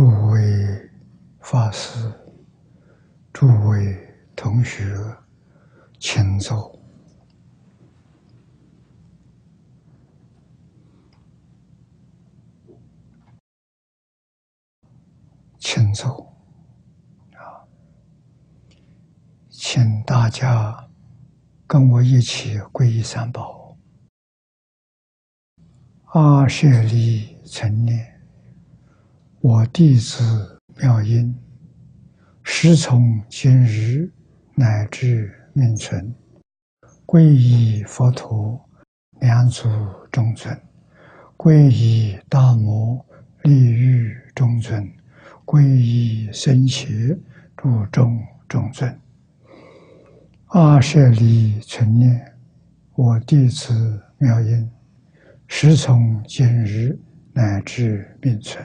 诸位法师、诸位同学，请坐，请坐啊！请大家跟我一起皈依三宝。阿舍利成念，我弟子妙音，师从今日乃至命存，皈依佛陀，两祖中尊；皈依大摩利欲中尊；皈依僧伽注中中尊。阿舍利存念，我弟子妙音。师从今日乃至命存，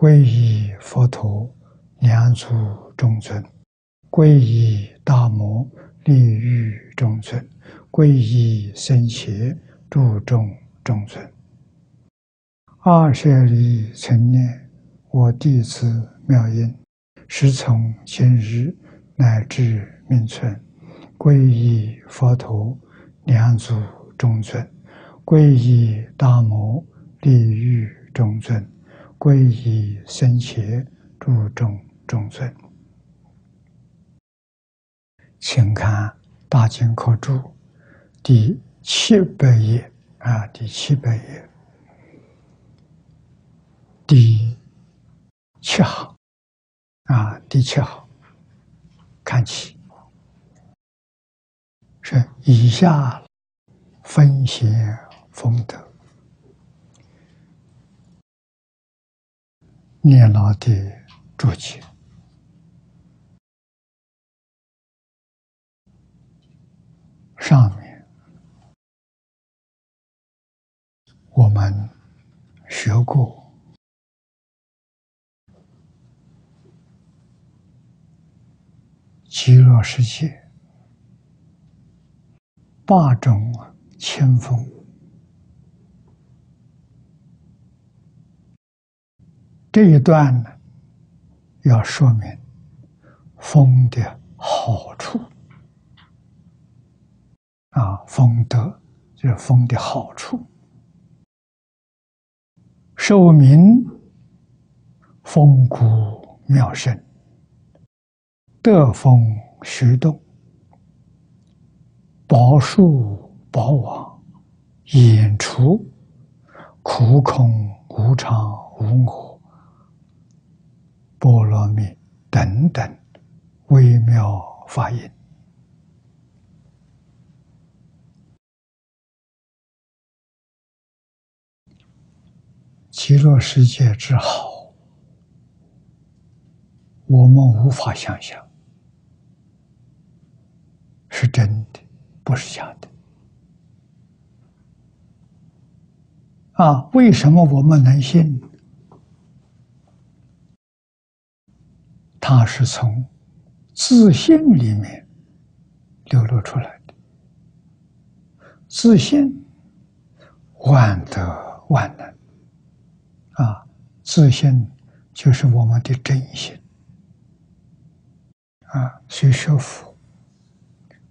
皈依佛陀，两祖中尊；皈依大摩利欲中尊；皈依僧伽注中中尊。二舍利成念，我弟子妙音，时从今日乃至命存，皈依佛陀，两祖中尊。皈依大摩利欲中尊，皈依僧伽注中中尊。请看《大经科注》第七百页啊，第七百页第七行啊，第七行看起是以下分贤。功德，念老的注解，上面我们学过极乐世界八种清风。这一段呢，要说明风的好处啊，风德就是风的好处。寿名风骨妙胜，得风徐动，宝树宝王，演出苦空无常无我。波罗蜜等等微妙法音，极乐世界之好，我们无法想象，是真的，不是假的。啊，为什么我们能信？它是从自信里面流露出来的，自信万德万能啊！自信就是我们的真心啊！所以说佛，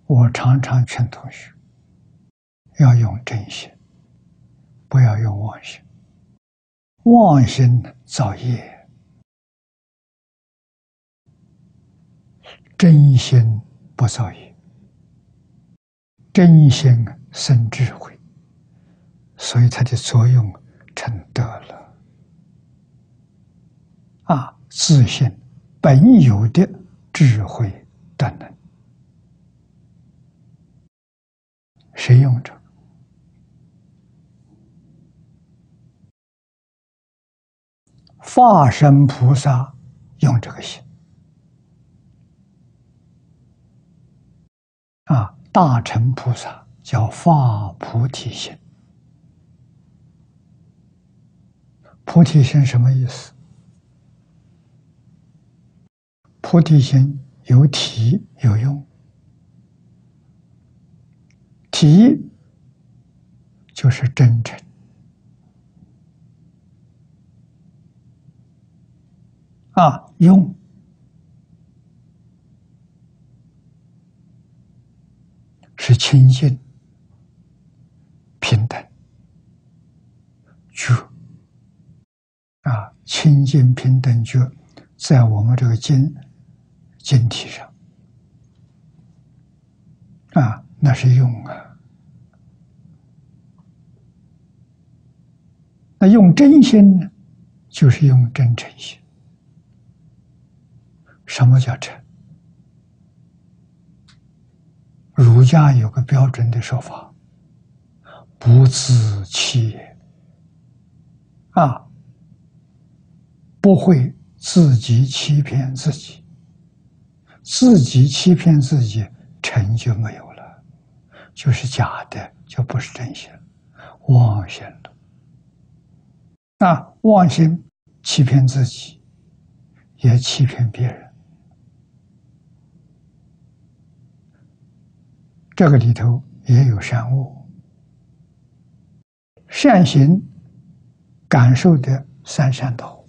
我常常劝同学要用真心，不要用妄心，妄心造业。真心不造业，真心生智慧，所以它的作用成德了。啊，自信本有的智慧等能，谁用着？化身菩萨用这个心。啊，大乘菩萨叫发菩提心。菩提心什么意思？菩提心有体有用。体就是真诚，啊，用是清净平等觉啊，清净平等觉在我们这个经经体上啊，那是用啊。那用真心呢，就是用真诚心。什么叫诚？儒家有个标准的说法：不自欺也。啊，不会自己欺骗自己，自己欺骗自己，成就没有了，就是假的，就不是真心，妄心了。啊，妄心欺骗自己，也欺骗别人。这个里头也有善恶，善行感受的三善道，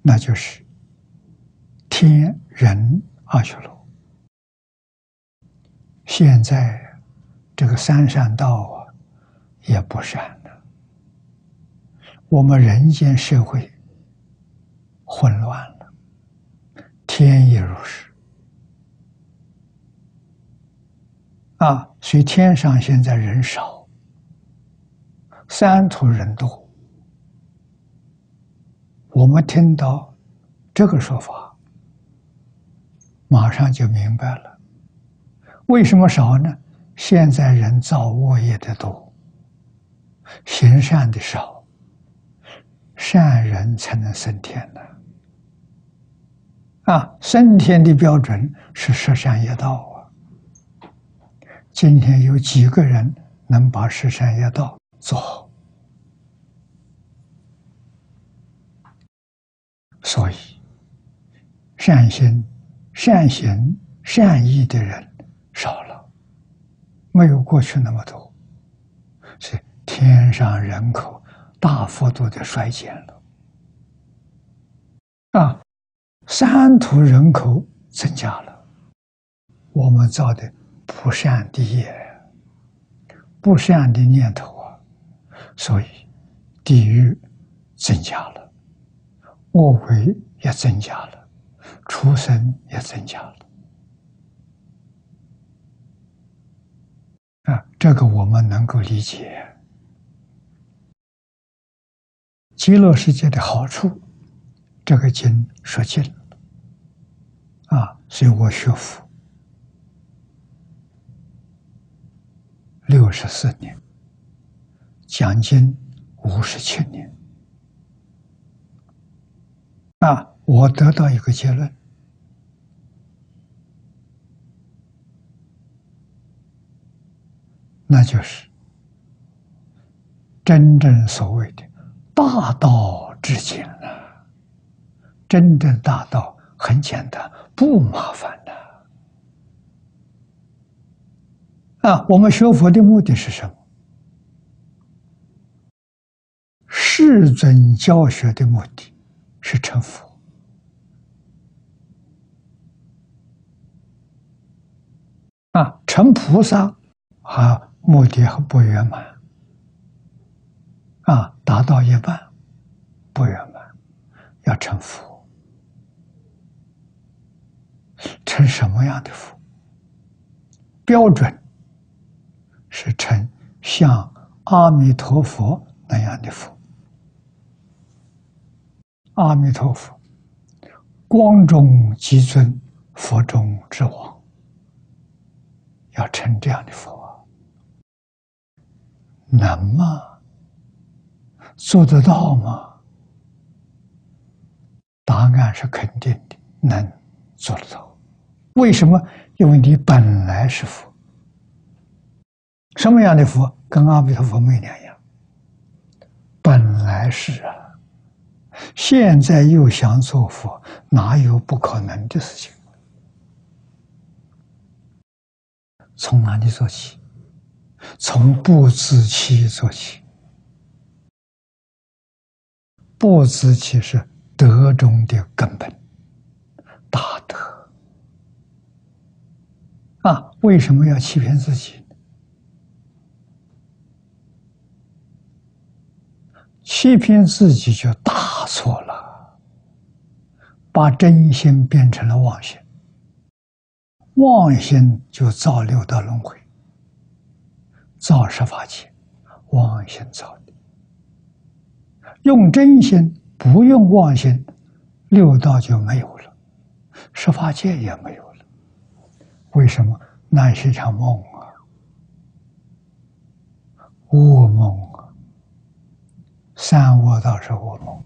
那就是天人阿修罗。现在这个三善道啊。也不善了，我们人间社会混乱了，天也如是啊。所以天上现在人少，三途人多。我们听到这个说法，马上就明白了，为什么少呢？现在人造恶业的多。行善的少，善人才能升天呢。啊，升天的标准是十善业道啊。今天有几个人能把十善业道做好？所以，善心、善行、善意的人少了，没有过去那么多，是。天上人口大幅度的衰减了，啊，三途人口增加了，我们造的不善的业，不善的念头啊，所以地狱增加了，恶鬼也增加了，畜生也增加了，啊，这个我们能够理解。极乐世界的好处，这个经说尽了啊！所以我学佛六十四年，讲经五十七年啊，我得到一个结论，那就是真正所谓的。大道至简！真正大道很简单，不麻烦的。啊，我们学佛的目的是什么？世尊教学的目的是成佛。啊，成菩萨啊，目的还不圆满。啊，达到一半不圆满，要成佛，成什么样的佛？标准是成像阿弥陀佛那样的佛。阿弥陀佛，光中极尊，佛中之王，要成这样的佛，难吗？做得到吗？答案是肯定的，能做得到。为什么？因为你本来是佛，什么样的佛？跟阿弥陀佛没两样。本来是啊，现在又想做佛，哪有不可能的事情？从哪里做起？从不知其做起。不知其是德中的根本，大德啊！为什么要欺骗自己？欺骗自己就大错了，把真心变成了妄心，妄心就造六道轮回，造十法界，妄心造的。用真心，不用妄心，六道就没有了，十法界也没有。为什么？那是一场梦啊，噩梦啊！三恶道是噩梦，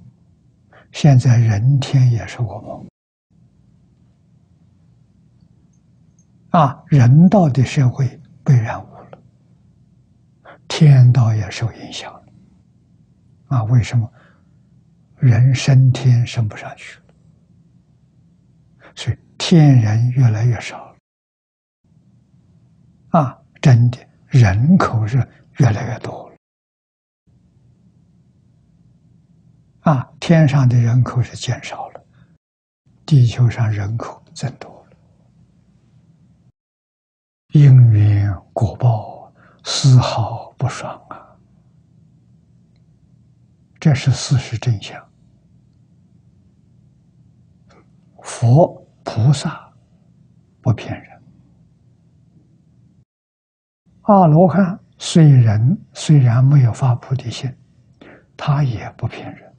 现在人天也是噩梦啊！人道的社会被染污了，天道也受影响。啊，为什么人升天升不上去了？所以天人越来越少。啊，真的人口是越来越多了。啊，天上的人口是减少了，地球上人口增多了。因缘果报，丝毫不爽啊！这是事实真相。佛菩萨不骗人，阿罗汉虽人虽然没有发菩提心，他也不骗人。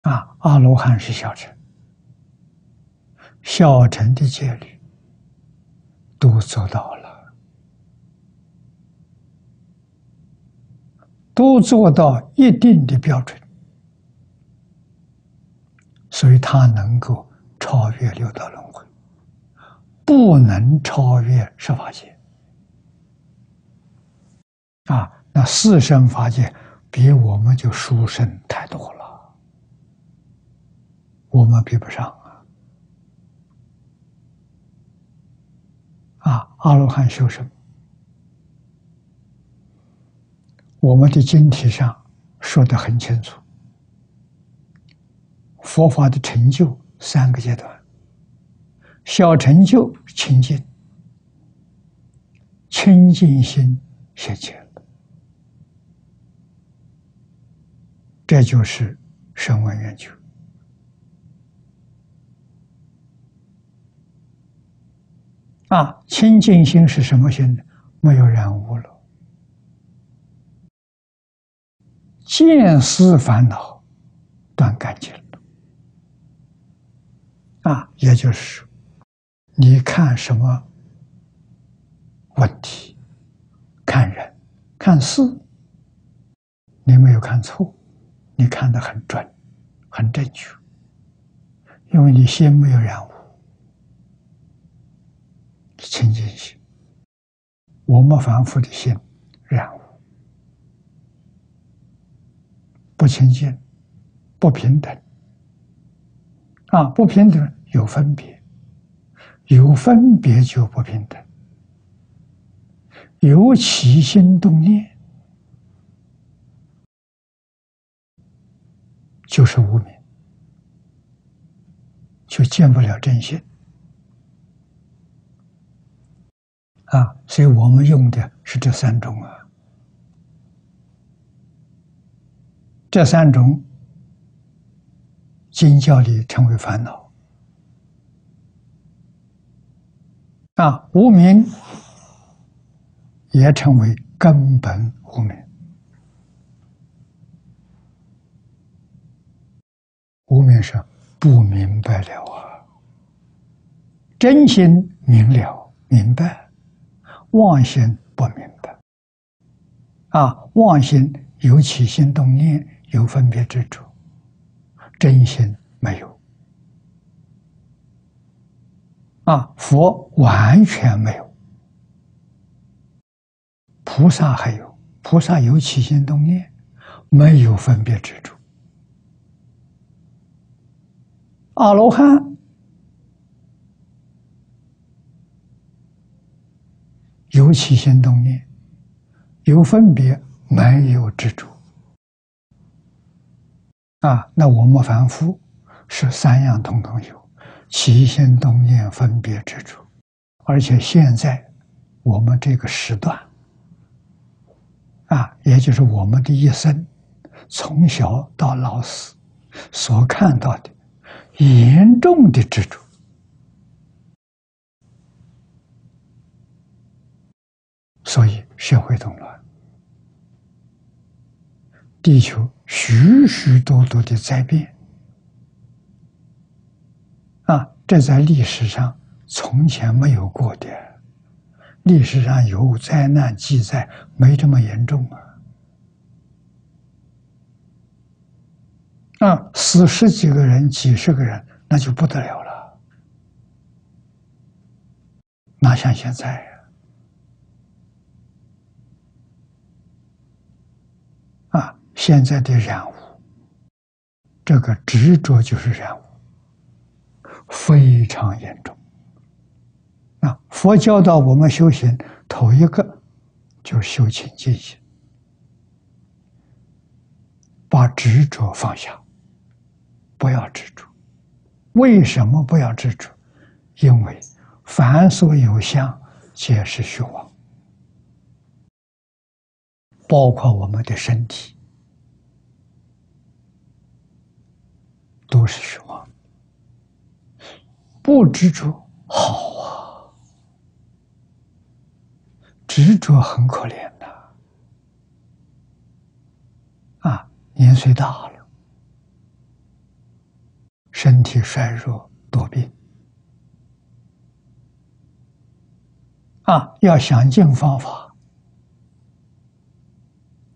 啊，阿罗汉是小乘，小乘的戒律。都做到了，都做到一定的标准，所以他能够超越六道轮回，不能超越十法界。啊，那四生法界比我们就殊胜太多了，我们比不上。啊，啊阿罗汉修身？我们的经题上说的很清楚，佛法的成就三个阶段：小成就清净，清净心现前，这就是声闻缘觉。啊，清净心是什么心呢？没有染污了，见思烦恼断干净了。啊，也就是你看什么问题，看人，看事，你没有看错，你看的很准，很正确，因为你心没有染污。清净心，我们凡夫的心染污，不清净，不平等啊！不平等有分别，有分别就不平等，有起心动念就是无明，就见不了真心。啊，所以我们用的是这三种啊，这三种经教里称为烦恼。啊，无名也称为根本无名，无名是不明白了啊，真心明了明白。妄心不明白，啊，妄心有起心动念，有分别执着，真心没有，啊，佛完全没有，菩萨还有，菩萨有起心动念，没有分别执着，阿罗汉。有起心动念，有分别，没有执着。啊，那我们凡夫是三样统统有：起心动念、分别执着。而且现在我们这个时段，啊，也就是我们的一生，从小到老死所看到的严重的执着。所以社会动乱，地球许许多多的灾变啊！这在历史上从前没有过的，历史上有灾难记载，没这么严重啊！啊，死十几个人、几十个人，那就不得了了，哪像现在？现在的染污，这个执着就是染污，非常严重。啊，佛教导我们修行，头一个就修清净心，把执着放下，不要执着。为什么不要执着？因为凡所有相，皆是虚妄，包括我们的身体。都是虚妄，不执着好啊，执着很可怜的。啊，年岁大了，身体衰弱多病。啊，要想尽方法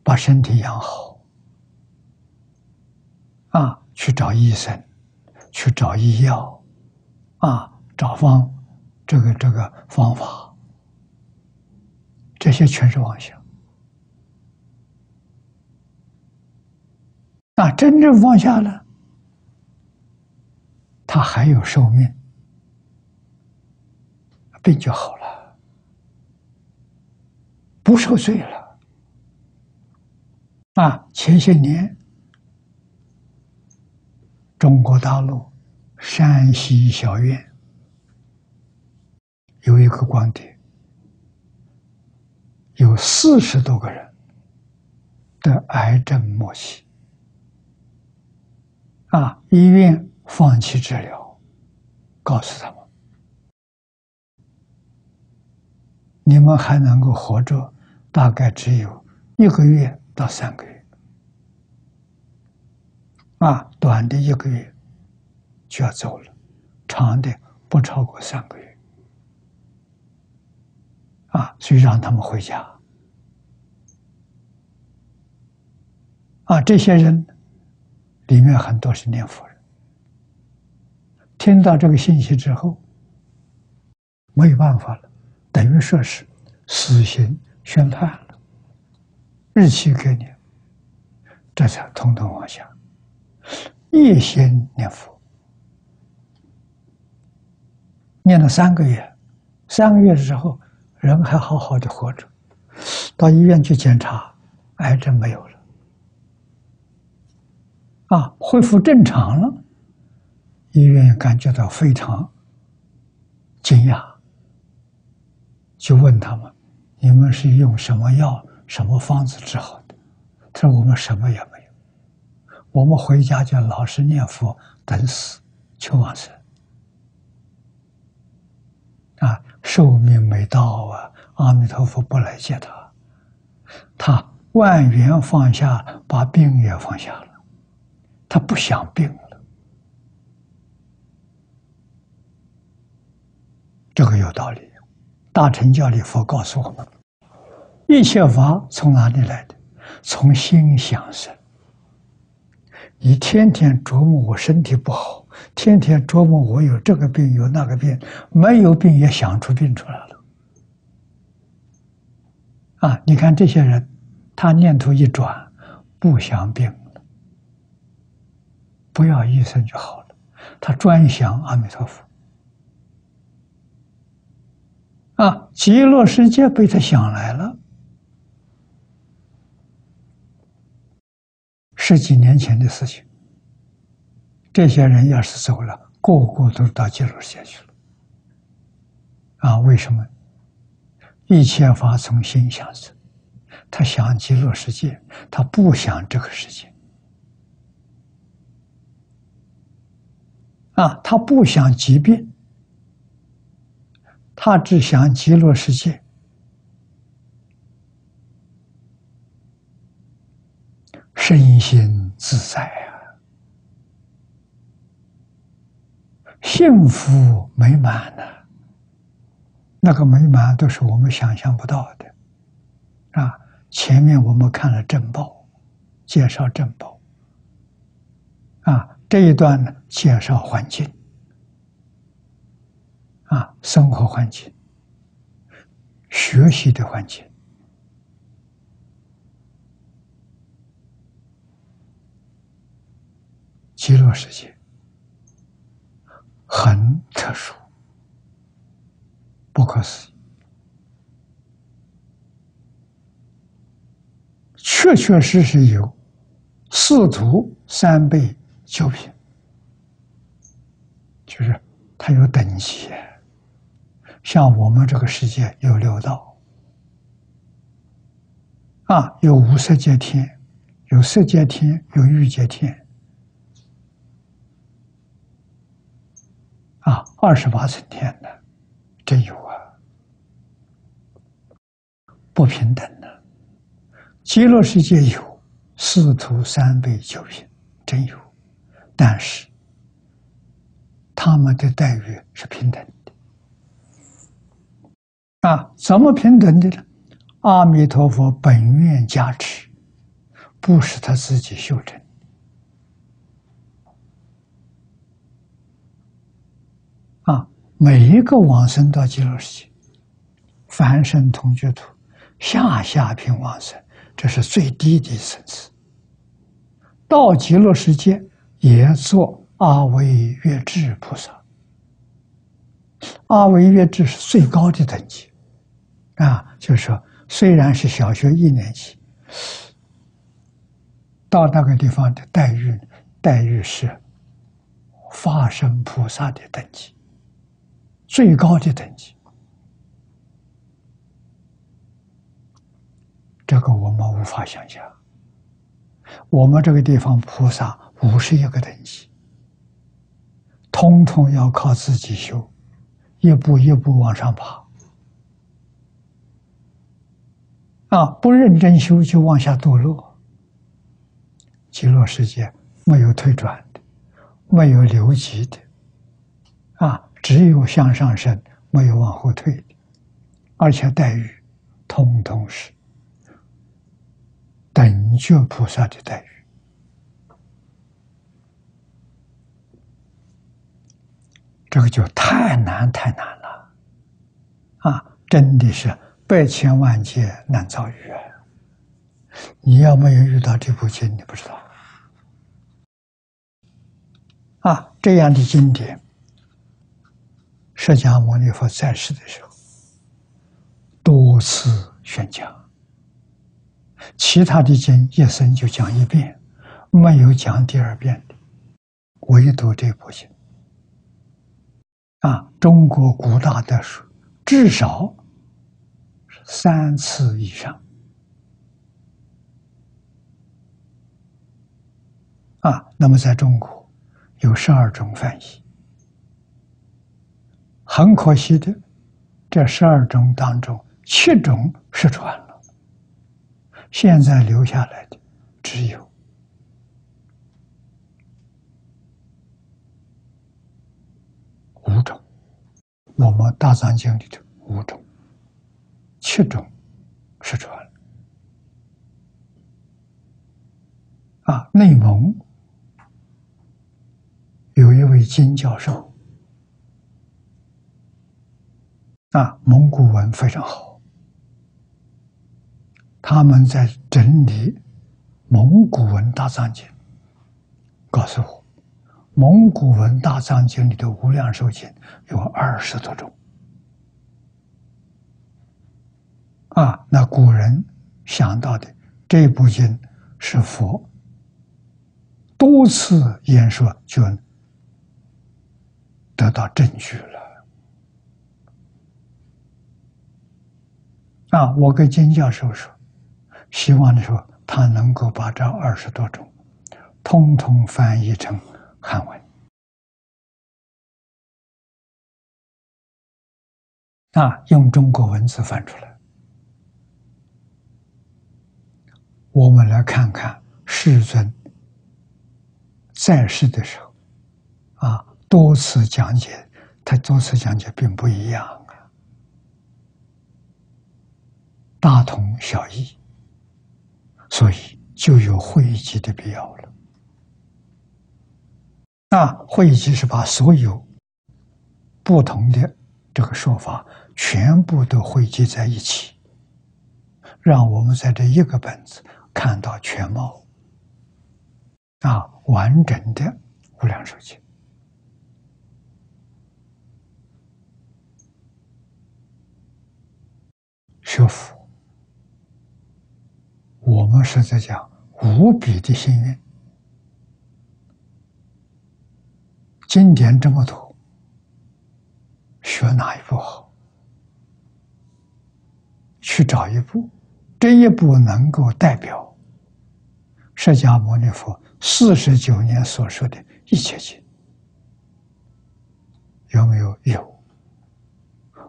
把身体养好。啊。去找医生，去找医药，啊，找方这个这个方法，这些全是妄想。那，真正放下了，他还有寿命，病就好了，不受罪了。啊，前些年。中国大陆山西小院有一个光碟，有四十多个人得癌症末期，啊，医院放弃治疗，告诉他们，你们还能够活着，大概只有一个月到三个月。啊，短的一个月就要走了，长的不超过三个月。啊，所以让他们回家。啊，这些人里面很多是念佛人，听到这个信息之后，没有办法了，等于说是死刑宣判了，日期给你，这才通通往下。一心念佛，念了三个月，三个月之后，人还好好的活着，到医院去检查，癌症没有了，啊，恢复正常了，医院感觉到非常惊讶，就问他们：“你们是用什么药、什么方子治好的？”他说：“我们什么也没。”我们回家就老实念佛，等死求往生啊！寿命没到啊，阿弥陀佛不来接他，他万缘放下，把病也放下了，他不想病了。这个有道理。大乘教里佛告诉我们：一切法从哪里来的？从心想生。你天天琢磨我身体不好，天天琢磨我有这个病有那个病，没有病也想出病出来了。啊，你看这些人，他念头一转，不想病，不要医生就好了，他专想阿弥陀佛。啊，极乐世界被他想来了。十几年前的事情，这些人要是走了，个个都到极乐世界去了。啊，为什么？一切法从心想生，他想极乐世界，他不想这个世界。啊，他不想疾病，他只想极乐世界。身心自在啊，幸福美满呢。那个美满都是我们想象不到的啊！前面我们看了正报，介绍正报啊，这一段呢介绍环境啊，生活环境、学习的环境。极乐世界很特殊，不可思议，确确实实有四图三倍九品，就是它有等级。像我们这个世界有六道，啊，有无色界天，有色界天，有欲界天。啊，二十八层天呢，真有啊！不平等的，极乐世界有四徒三辈九品，真有，但是他们的待遇是平等的。啊，怎么平等的呢？阿弥陀佛本愿加持，不是他自己修成。啊，每一个往生到极乐世界，凡圣同居土，下下品往生，这是最低的层次。到极乐世界也做阿惟越智菩萨，阿惟越智是最高的等级。啊，就是说，虽然是小学一年级，到那个地方的待遇，待遇是化身菩萨的等级。最高的等级，这个我们无法想象。我们这个地方菩萨五十一个等级，通通要靠自己修，一步一步往上爬。啊，不认真修就往下堕落。极乐世界没有退转的，没有留级的，啊。只有向上升，没有往后退的，而且待遇通通是等觉菩萨的待遇，这个就太难太难了，啊，真的是百千万劫难遭遇啊！你要没有遇到这部经，你不知道啊，这样的经典。释迦牟尼佛在世的时候，多次宣讲，其他的经一生就讲一遍，没有讲第二遍的，唯独这部经。啊，中国古大的书，至少三次以上。啊，那么在中国有十二种翻译。很可惜的，这十二种当中，七种失传了。现在留下来的只有五种。我们大藏经里头五种，七种失传了。啊，内蒙有一位金教授。啊，蒙古文非常好。他们在整理蒙古文大藏经，告诉我，蒙古文大藏经里的无量寿经有二十多种。啊，那古人想到的这部经是佛多次演说，就得到证据了。啊，我跟金教授说，希望的说他能够把这二十多种，通通翻译成汉文。啊，用中国文字翻出来，我们来看看世尊在世的时候，啊，多次讲解，他多次讲解并不一样啊，大同小异，所以就有汇集的必要了。那汇集是把所有不同的这个说法。全部都汇集在一起，让我们在这一个本子看到全貌啊，完整的《无量寿经》。学佛，我们是在讲无比的幸运，经典这么多，学哪一部好？去找一部，这一部能够代表释迦牟尼佛四十九年所说的一切经，有没有？有。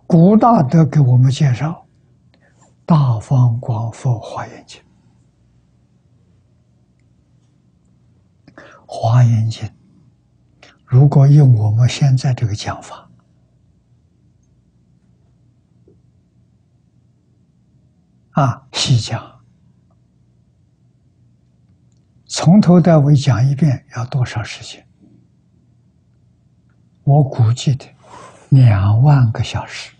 古大德给我们介绍《大方广佛华严经》，《华严经》如果用我们现在这个讲法。啊，细讲，从头到尾讲一遍要多少时间？我估计的两万个小时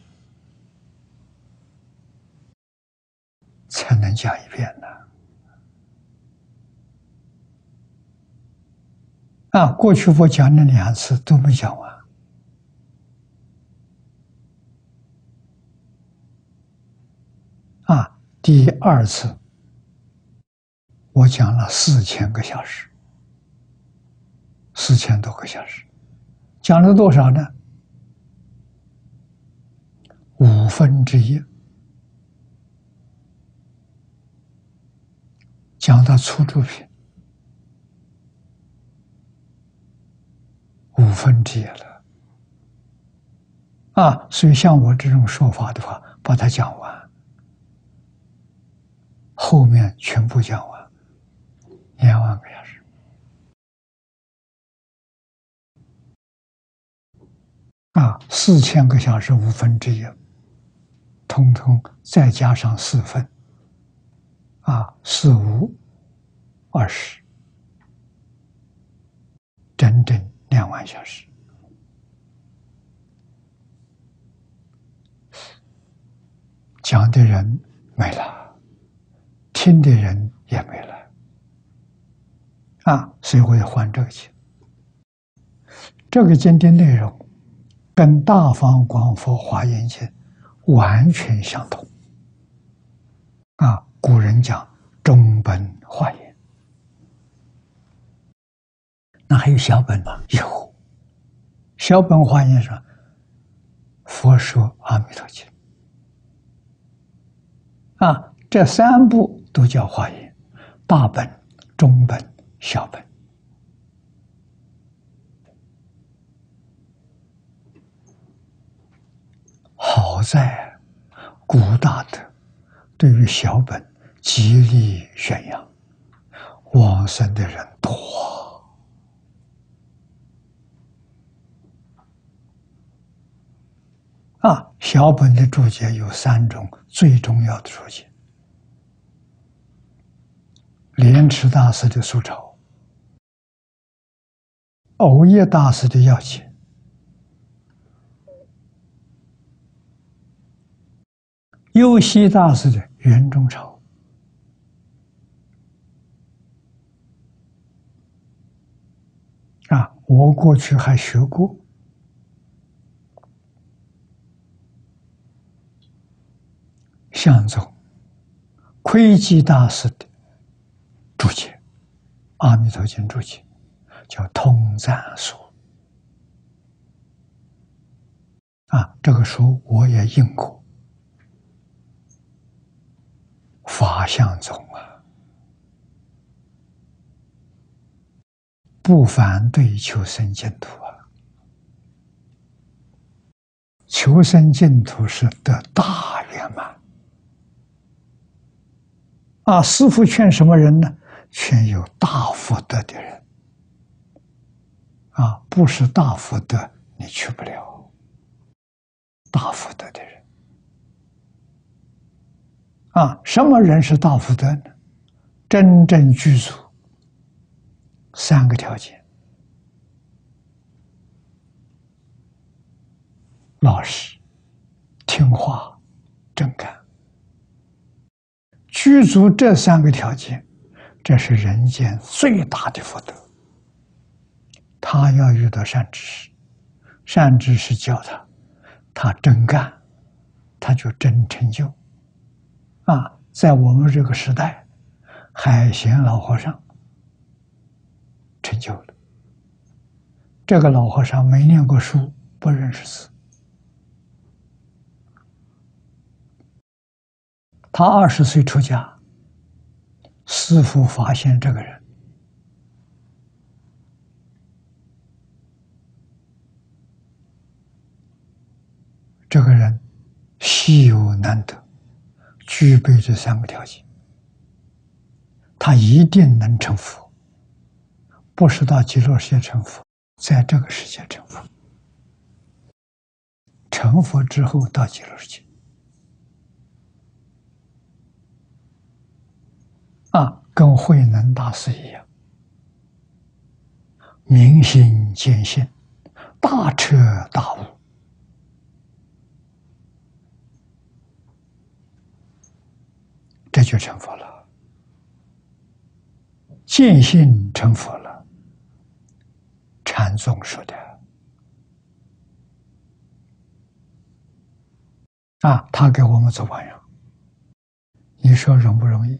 才能讲一遍呢。啊，过去我讲了两次都没讲完。啊。第二次，我讲了四千个小时，四千多个小时，讲了多少呢？五分之一，讲到初住品，五分之一了。啊，所以像我这种说法的话，把它讲完。后面全部讲完，两万个小时啊，四千个小时五分之一，通通再加上四分，啊，四五二十，整整两万小时，讲的人没了。听的人也没了，啊，所以我要换这个经。这个经的内容跟《大方广佛华严经》完全相同。啊，古人讲中本华严，那还有小本吗？有，小本华严说佛说阿弥陀经，啊，这三部。都叫华严，大本、中本、小本。好在古大德对于小本极力宣扬，往生的人多啊。小本的注解有三种最重要的注解。莲池大师的素抄，藕叶大师的要解，优西大师的圆中抄，啊，我过去还学过相宗。窥基大师的注解，《阿弥陀经》注解，叫《通赞书》啊，这个书我也印过，法相宗啊，不反对求生净土啊，求生净土是得大圆满。啊，师父劝什么人呢？劝有大福德的人。啊，不是大福德，你去不了。大福德的人，啊，什么人是大福德呢？真正具足三个条件：老实、听话、正干。具足这三个条件，这是人间最大的福德。他要遇到善知识，善知识教他，他真干，他就真成就。啊，在我们这个时代，海贤老和尚成就了。这个老和尚没念过书，不认识字。他二十岁出家，师父发现这个人，这个人稀有难得，具备这三个条件，他一定能成佛，不是到极乐世界成佛，在这个世界成佛，成佛之后到极乐世界。啊，跟慧能大师一样，明心见性，大彻大悟，这就成佛了。见性成佛了，禅宗说的啊，他给我们做榜样，你说容不容易？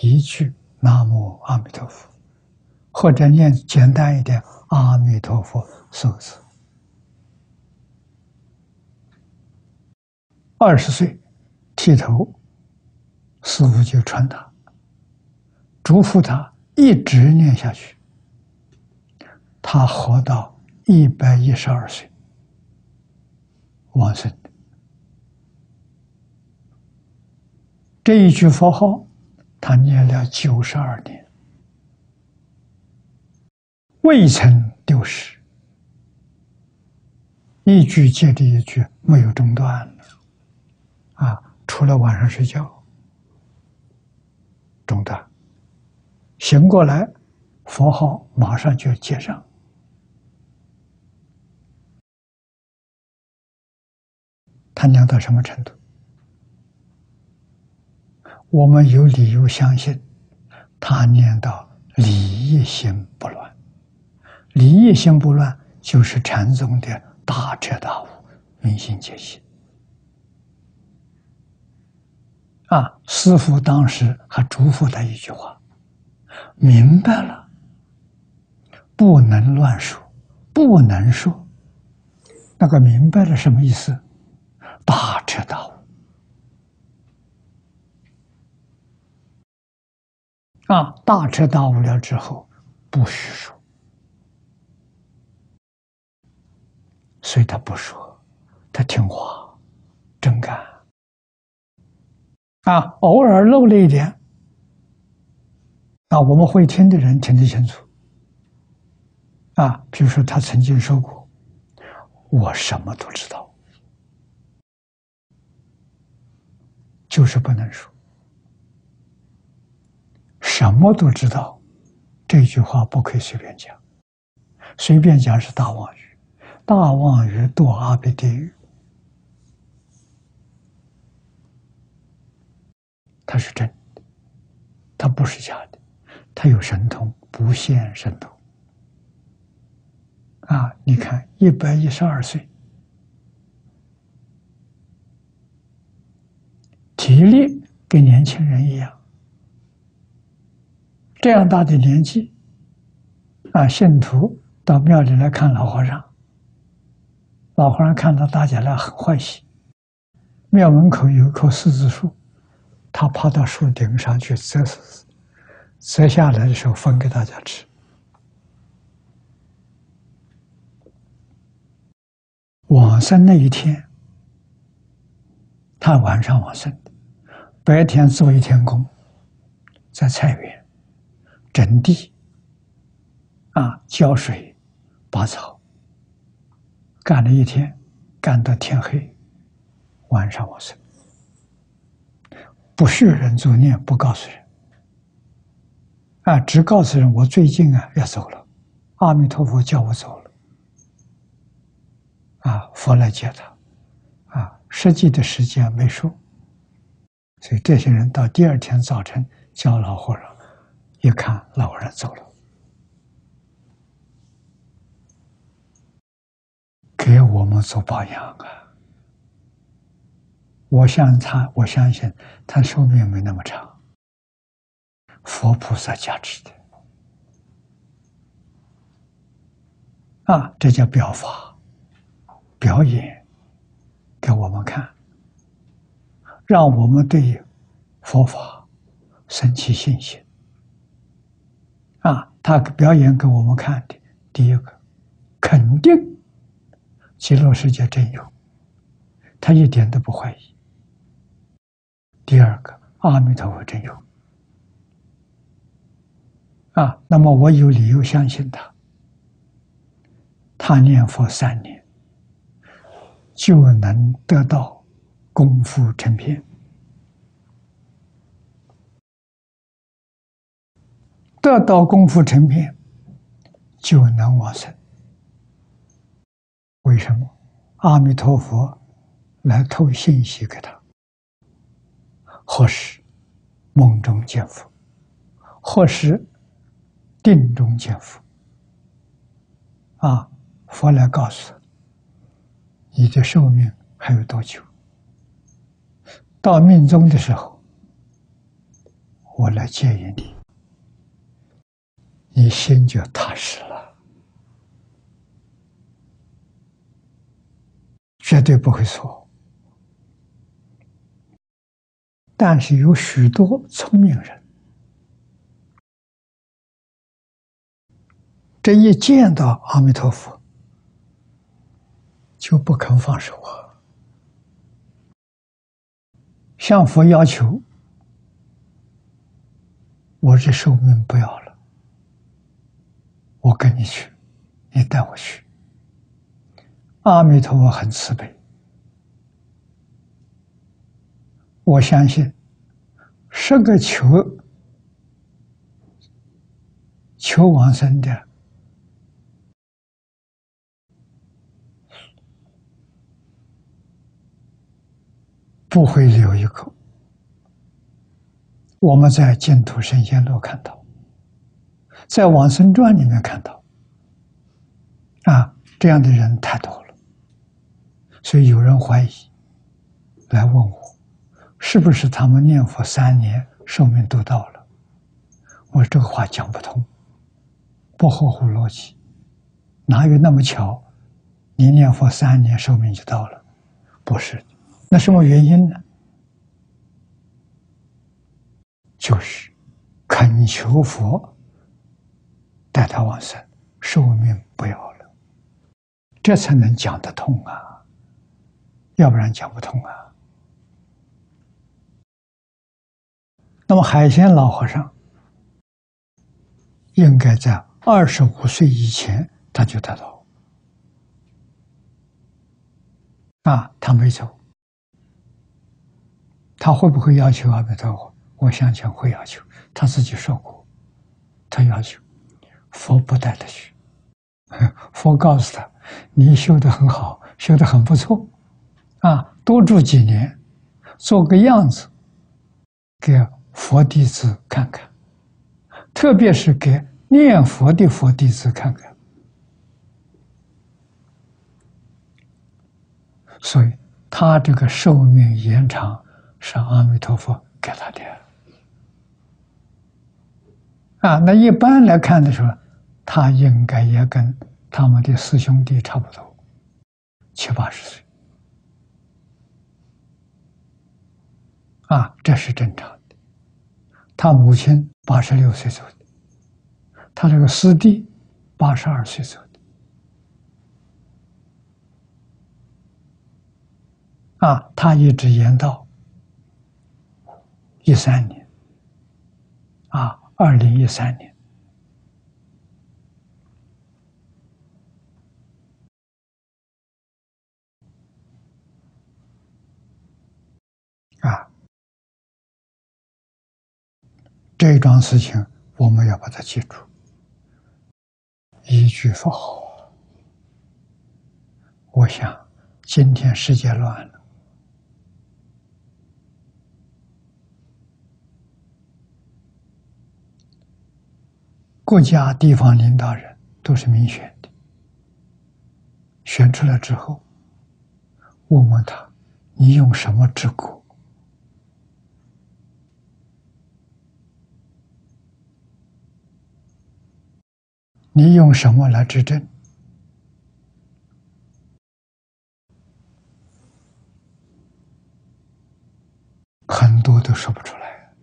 一句“南无阿弥陀佛”，或者念简单一点“阿弥陀佛”四个字。二十岁剃头，师傅就传他，嘱咐他一直念下去。他活到一百一十二岁，往生。这一句佛号。他念了九十二年，未曾丢失，一句接着一句，没有中断啊，除了晚上睡觉中断，醒过来，佛号马上就接上。他念到什么程度？我们有理由相信，他念到理一心不乱，离一心不乱就是禅宗的大彻大悟、明心见性。啊，师父当时还嘱咐他一句话：“明白了，不能乱说，不能说。”那个明白了什么意思？大彻大悟。啊，大彻大悟了之后，不许说，所以他不说，他听话，真干。啊，偶尔漏了一点，啊，我们会听的人听得清楚。啊，比如说他曾经说过：“我什么都知道，就是不能说。”什么都知道，这句话不可以随便讲。随便讲是大妄语，大妄语堕阿鼻地狱。它是真的，它不是假的，它有神通，不现神通。啊，你看，一百一十二岁，体力跟年轻人一样，这样大的年纪，啊，信徒到庙里来看老和尚，老和尚看到大家来很欢喜。庙门口有一棵柿子树，他爬到树顶上去摘柿子，摘下来的时候分给大家吃。往生那一天，他晚上往生的，白天做一天工，在菜园整地，啊，浇水、拔草，干了一天，干到天黑，晚上我睡。不许人作孽，不告诉人，啊，只告诉人我最近啊要走了，阿弥陀佛叫我走了。啊，佛来接他，啊，实际的时间没说，所以这些人到第二天早晨叫老和尚，一看老人走了，给我们做榜样啊！我相他，我相信他寿命没那么长，佛菩萨加持的，啊，这叫表法。表演给我们看，让我们对佛法升起信心。他表演给我们看的，第一个肯定极乐世界真有，他一点都不怀疑；第二个，阿弥陀佛真有。啊，那么我有理由相信他，他念佛三年。就能得到功夫成片，得到功夫成片，就能往生。为什么？阿弥陀佛来透信息给他，或是梦中见佛，或是定中见佛。啊，佛来告诉。你的寿命还有多久？到命中的时候，我来接引你，你心就踏实了，绝对不会错。但是有许多聪明人，这一见到阿弥陀佛。就不肯放手啊！向佛要求，我这寿命不要了，我跟你去，你带我去。阿弥陀佛很慈悲，我相信十个求求往生的。不会留一口。我们在净土神仙路看到，在往生传里面看到，啊，这样的人太多了，所以有人怀疑，来问我，是不是他们念佛三年寿命都到了？我这个话讲不通，不合乎逻辑，哪有那么巧？你念佛三年寿命就到了？不是。那什么原因呢？就是恳求佛带他往生，寿命不要了，这才能讲得通啊！要不然讲不通啊。那么海鲜老和尚应该在二十五岁以前他就得到啊，他没走。他会不会要求阿弥陀佛？我相信会要求。他自己说过，他要求佛不带他去。佛告诉他：“你修的很好，修的很不错，啊，多住几年，做个样子，给佛弟子看看，特别是给念佛的佛弟子看看。”所以，他这个寿命延长。是阿弥陀佛给他的。啊，那一般来看的时候，他应该也跟他们的四兄弟差不多，七八十岁。啊，这是正常的。他母亲八十六岁走的，他这个师弟八十二岁走的。啊，他一直延到一三年，啊，二零一三年，啊，这桩事情我们要把它记住，一句不好，我想今天世界乱了。国家、地方领导人都是民选的，选出来之后，问问他：“你用什么治国？你用什么来执政？”很多都说不出来。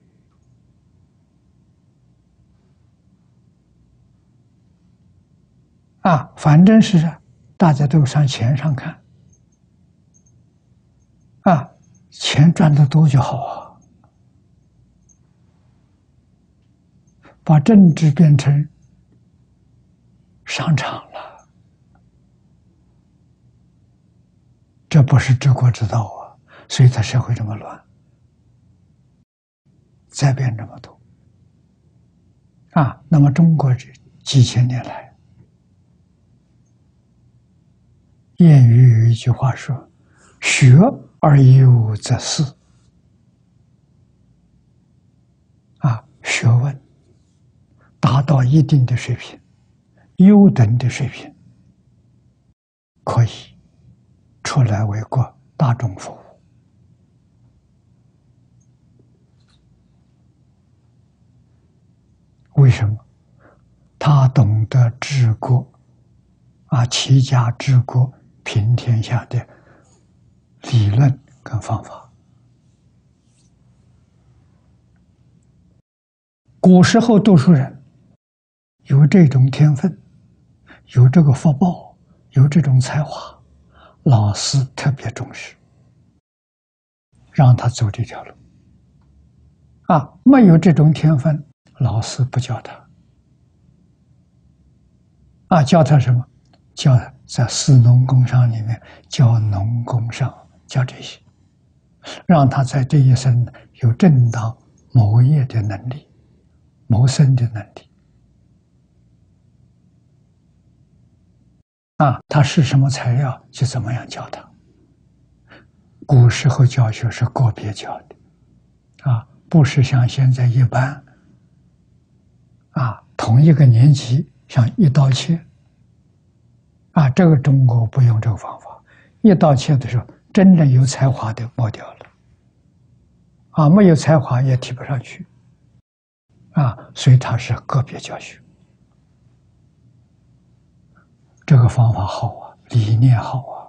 啊，反正是大家都上钱上看，啊，钱赚的多就好啊，把政治变成商场了，这不是治国之道啊！所以他社会这么乱，再变这么多，啊，那么中国这几千年来。谚语有一句话说：“学而优则仕。”啊，学问达到一定的水平，优等的水平，可以出来为国大众服务。为什么？他懂得治国，啊，齐家治国。平天下的理论跟方法，古时候读书人有这种天分，有这个福报，有这种才华，老师特别重视，让他走这条路。啊，没有这种天分，老师不教他。啊，教他什么？教。在四农工商里面教农工商，教这些，让他在这一生有正当谋业的能力、谋生的能力。啊，他是什么材料，就怎么样教他。古时候教学是个别教的，啊，不是像现在一般，啊，同一个年级像一刀切。啊，这个中国不用这个方法，一刀切的时候，真正有才华的抹掉了，啊，没有才华也提不上去，啊，所以他是个别教学，这个方法好啊，理念好啊，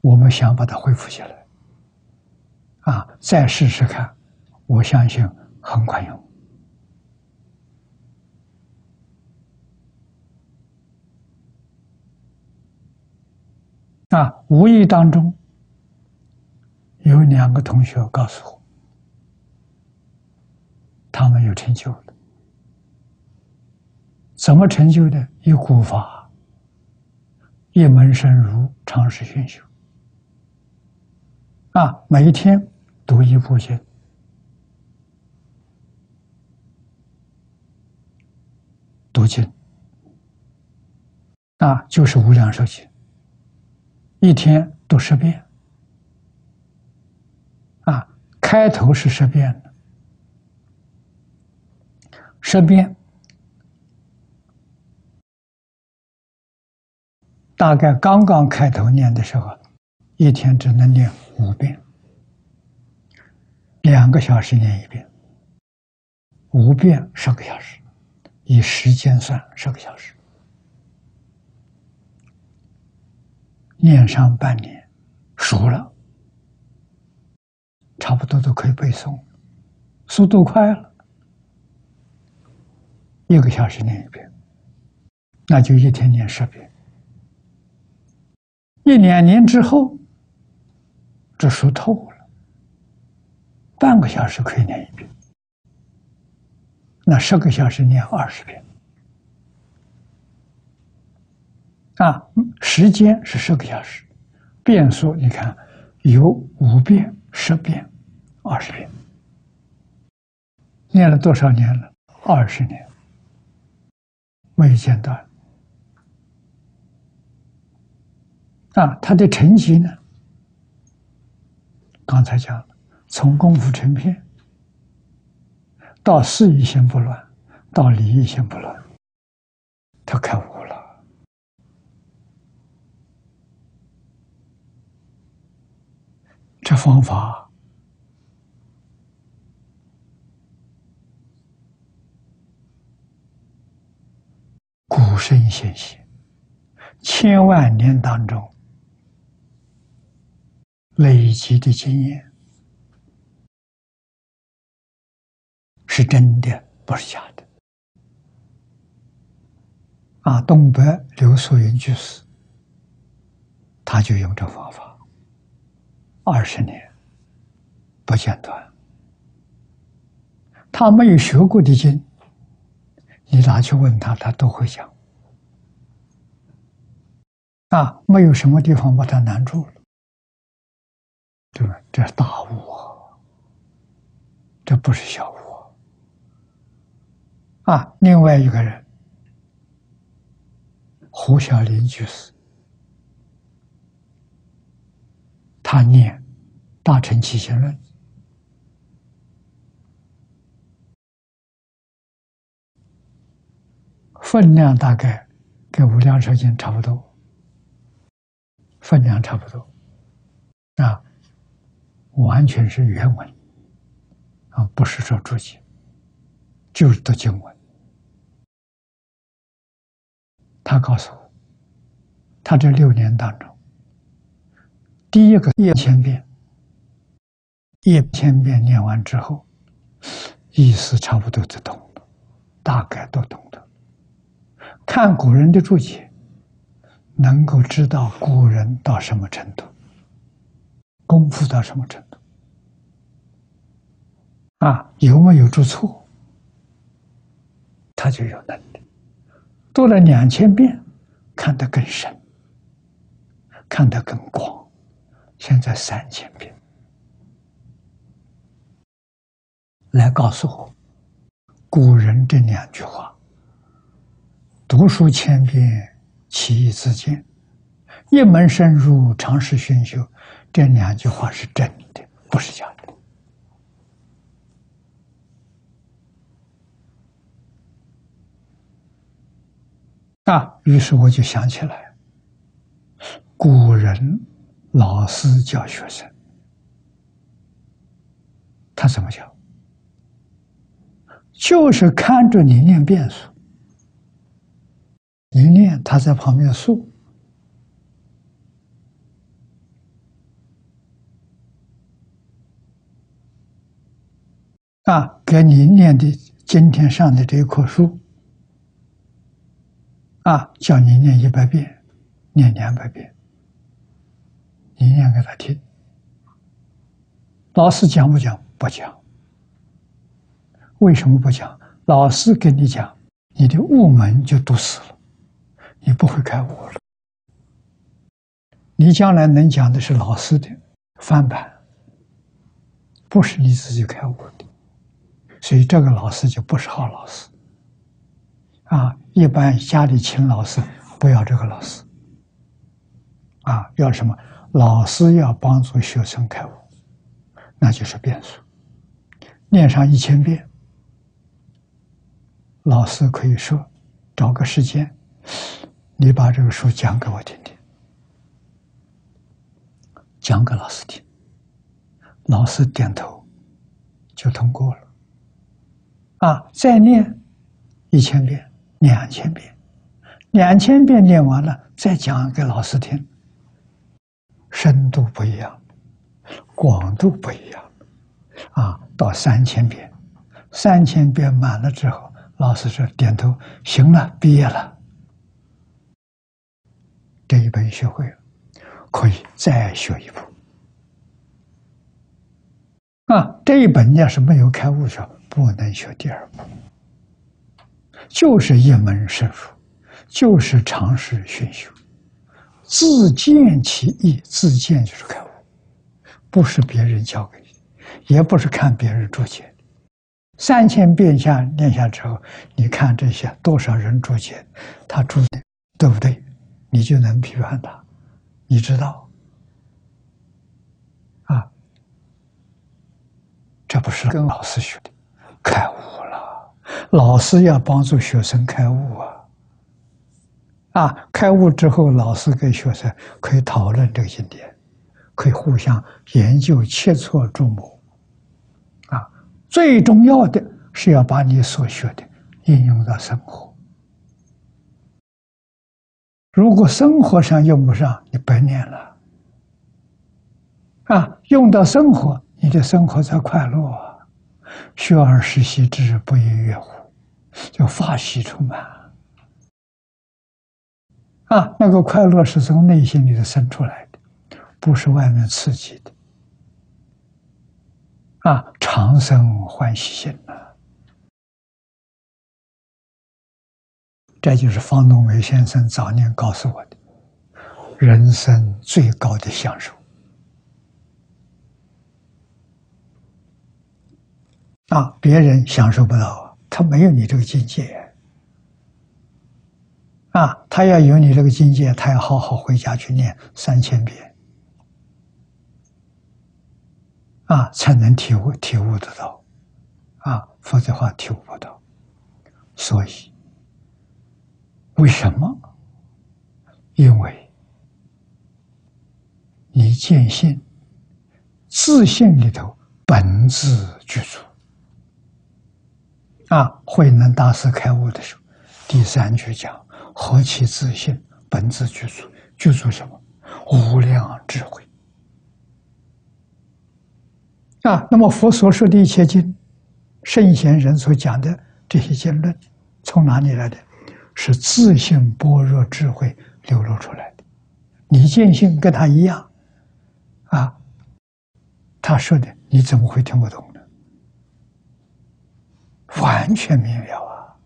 我们想把它恢复起来，啊，再试试看，我相信很管用。啊！无意当中，有两个同学告诉我，他们有成就了。怎么成就的？一古法，一门深入，长时熏修。啊，每一天读一部经，读经，啊，就是无量寿经。一天读十遍，啊，开头是十遍的，十遍，大概刚刚开头念的时候，一天只能念五遍，两个小时念一遍，五遍十个小时，以时间算十个小时，念上半年，熟了，差不多都可以背诵，速度快了，一个小时念一遍，那就一天念十遍，一两年之后，这熟透了。半个小时可以念一遍，那十个小时念二十遍，啊，时间是十个小时，遍数你看有五遍、十遍、二十遍，念了多少年了？二十年，没有间断。啊，他的成绩呢？刚才讲了。从功夫成片，到事一心不乱，到理一心不乱，他开悟了。这方法，古圣先贤千万年当中累积的经验。是真的，不是假的。啊，东北刘素云居士，他就用这方法，二十年不间断。他没有学过的经，你拿去问他，他都会讲。啊，没有什么地方把他难住了，对吧？这是大悟啊，这不是小悟。啊，另外一个人，胡小林居士，他念《大乘起信论》，分量大概跟《无量寿经》差不多，分量差不多，啊，完全是原文，啊，不是说注解。就是读经文，他告诉我，他这六年当中，第一个一千遍，一千遍念完之后，意思差不多就懂了，大概都懂得。看古人的注解，能够知道古人到什么程度，功夫到什么程度，啊，有没有做错？他就有能力，读了两千遍，看得更深，看得更广。现在三千遍，来告诉我，古人这两句话：“读书千遍，其义自见；一门深入，长识熏修。”这两句话是真的，不是假的。啊！于是我就想起来，古人老师教学生，他怎么教？就是看着你念变数，你念，他在旁边数，啊，给你念的今天上的这一棵树。啊，叫你念一百遍，念两百遍，你念给他听。老师讲不讲？不讲。为什么不讲？老师跟你讲，你的悟门就堵死了，你不会开悟了。你将来能讲的是老师的翻版，不是你自己开悟的，所以这个老师就不是好老师。啊，一般家里请老师，不要这个老师。啊，要什么？老师要帮助学生开悟，那就是变数。念上一千遍，老师可以说，找个时间，你把这个书讲给我听听，讲给老师听，老师点头，就通过了。啊，再念一千遍、两千遍，两千遍念完了，再讲给老师听，深度不一样，广度不一样。啊，到三千遍，三千遍满了之后，老师说点头，行了，毕业了。这一本学会了，可以再学一部。啊，这一本要是没有开悟学，不能学第二步。就是一门深入，就是尝试熏修，自见其意，自见就是开悟，不是别人教给你，也不是看别人注解。三千遍下念下之后，你看这些多少人注解，他注的对不对？你就能批判他，你知道，啊，这不是跟老师学的，开悟了。老师要帮助学生开悟啊，啊，开悟之后，老师跟学生可以讨论这个经典，可以互相研究切磋琢磨，啊，最重要的是要把你所学的应用到生活。如果生活上用不上，你白念了。啊，用到生活，你的生活才快乐。学而时习之，不亦乐乎？就法喜充满。啊，那个快乐是从内心里头生出来的，不是外面刺激的。啊，长生欢喜心啊！这就是方东伟先生早年告诉我的，人生最高的享受啊！别人享受不到，他没有你这个境界啊！他要有你这个境界，他要好好回家去念三千遍啊，才能体悟体悟得到啊，否则话体悟不到，所以。为什么？因为你见性，自信里头本自具足。啊，慧能大师开悟的时候，第三句讲：“何其自信，本自具足。”具足什么？无量智慧。啊，那么佛所说的一切经，圣贤人所讲的这些经论，从哪里来的？是自信般若智慧流露出来的，你见性跟他一样，啊，他说的你怎么会听不懂？完全明了啊！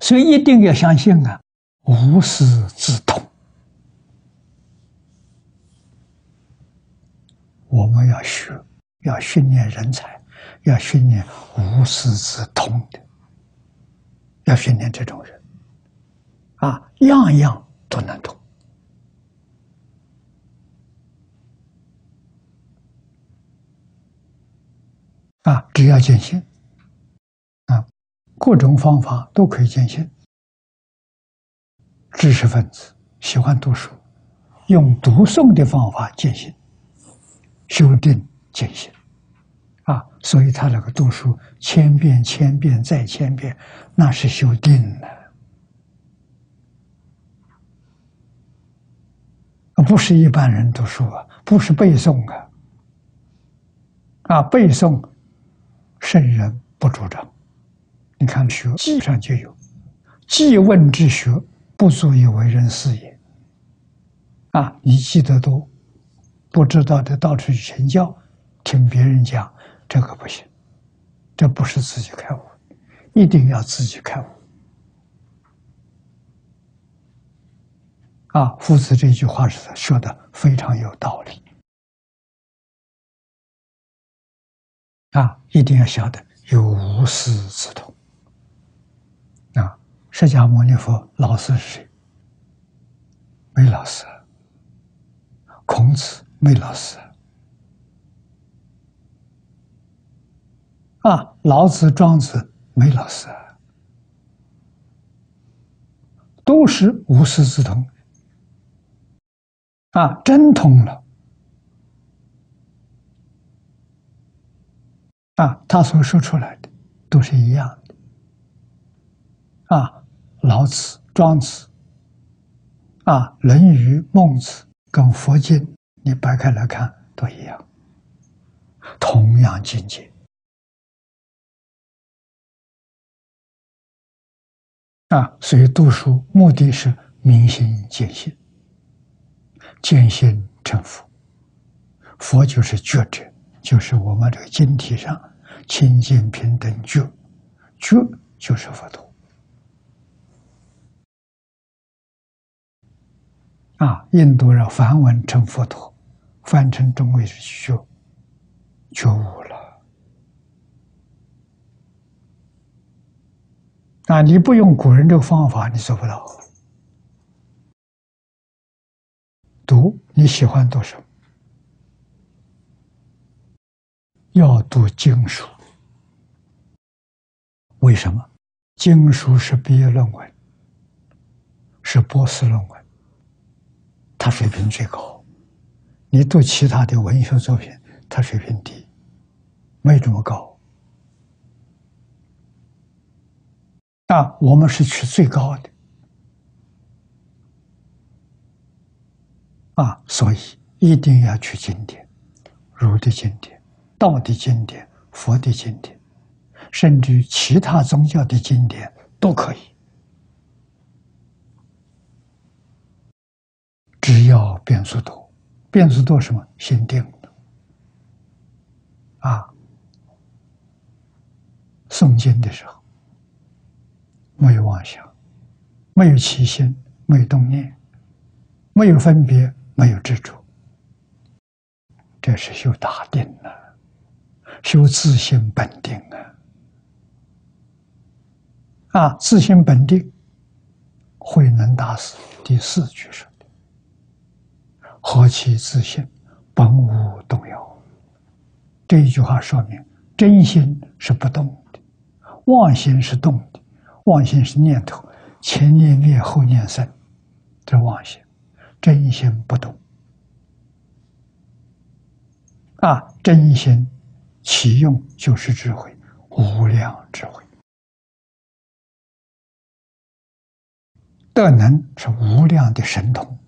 所以一定要相信啊，无师自通。我们要学，要训练人才。要训练无师自通的，要训练这种人，啊，样样都能通，啊，只要坚信，啊，各种方法都可以坚信。知识分子喜欢读书，用读诵的方法坚信，修定坚信。啊，所以他那个读书千遍、千遍再千遍，那是修定了，啊，不是一般人读书啊，不是背诵啊，啊，背诵，圣人不主张。你看学记上就有，记问之学不足以为人师也。啊，你记得多，不知道的到处去请教，听别人讲。这个不行，这不是自己开悟，一定要自己开悟。啊，夫子这句话是说的非常有道理。啊，一定要晓得有无师自通。啊，释迦牟尼佛老师是谁？没老师。孔子没老师。啊，老子、庄子没老师，都是无师自通。啊，真通了，啊，他所说出来的都是一样的。啊，老子、庄子，啊，《论语》、孟子，跟佛经你掰开来看都一样，同样境界。啊，所以读书目的是明心见性，见性成佛。佛就是觉者，就是我们这个经体上清净平等觉，觉就是佛陀。啊，印度人梵文称佛陀，翻成中文是觉，觉悟了。啊，你不用古人这个方法，你做不到。读你喜欢读什么？要读经书，为什么？经书是毕业论文，是博士论文，它水平最高。你读其他的文学作品，它水平低，没这么高。啊，我们是取最高的，啊，所以一定要去经典，儒的经典。道的经典、佛的经典，甚至其他宗教的经典都可以，只要变数多，变数多什么？心定啊！诵经的时候。没有妄想，没有起心，没有动念，没有分别，没有执着，这是修大定了。修自性本定啊！啊，自性本定，慧能大师第四句说的：“何其自性，本无动摇。”这一句话说明，真心是不动的，妄心是动的。妄心是念头，前念灭，后念生，这妄心，真心不动。啊，真心。启用就是智慧，无量智慧。德能是无量的神通，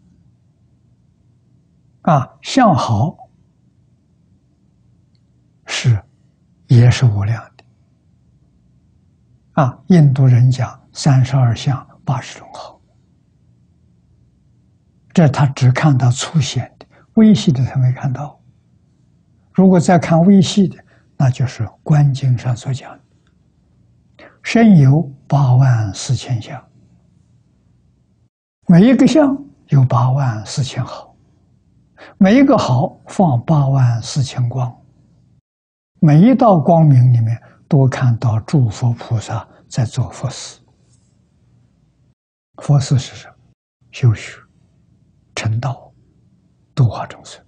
啊，相好是也是无量的，啊，印度人讲三十二相八十种好，这他只看到粗显的，微细的他没看到。如果再看微细的。那就是《观经》上所讲身有八万四千相，每一个相有八万四千好，每一个好放八万四千光，每一道光明里面都看到诸佛菩萨在做佛事。佛事是什么？修学、成道、度化众生，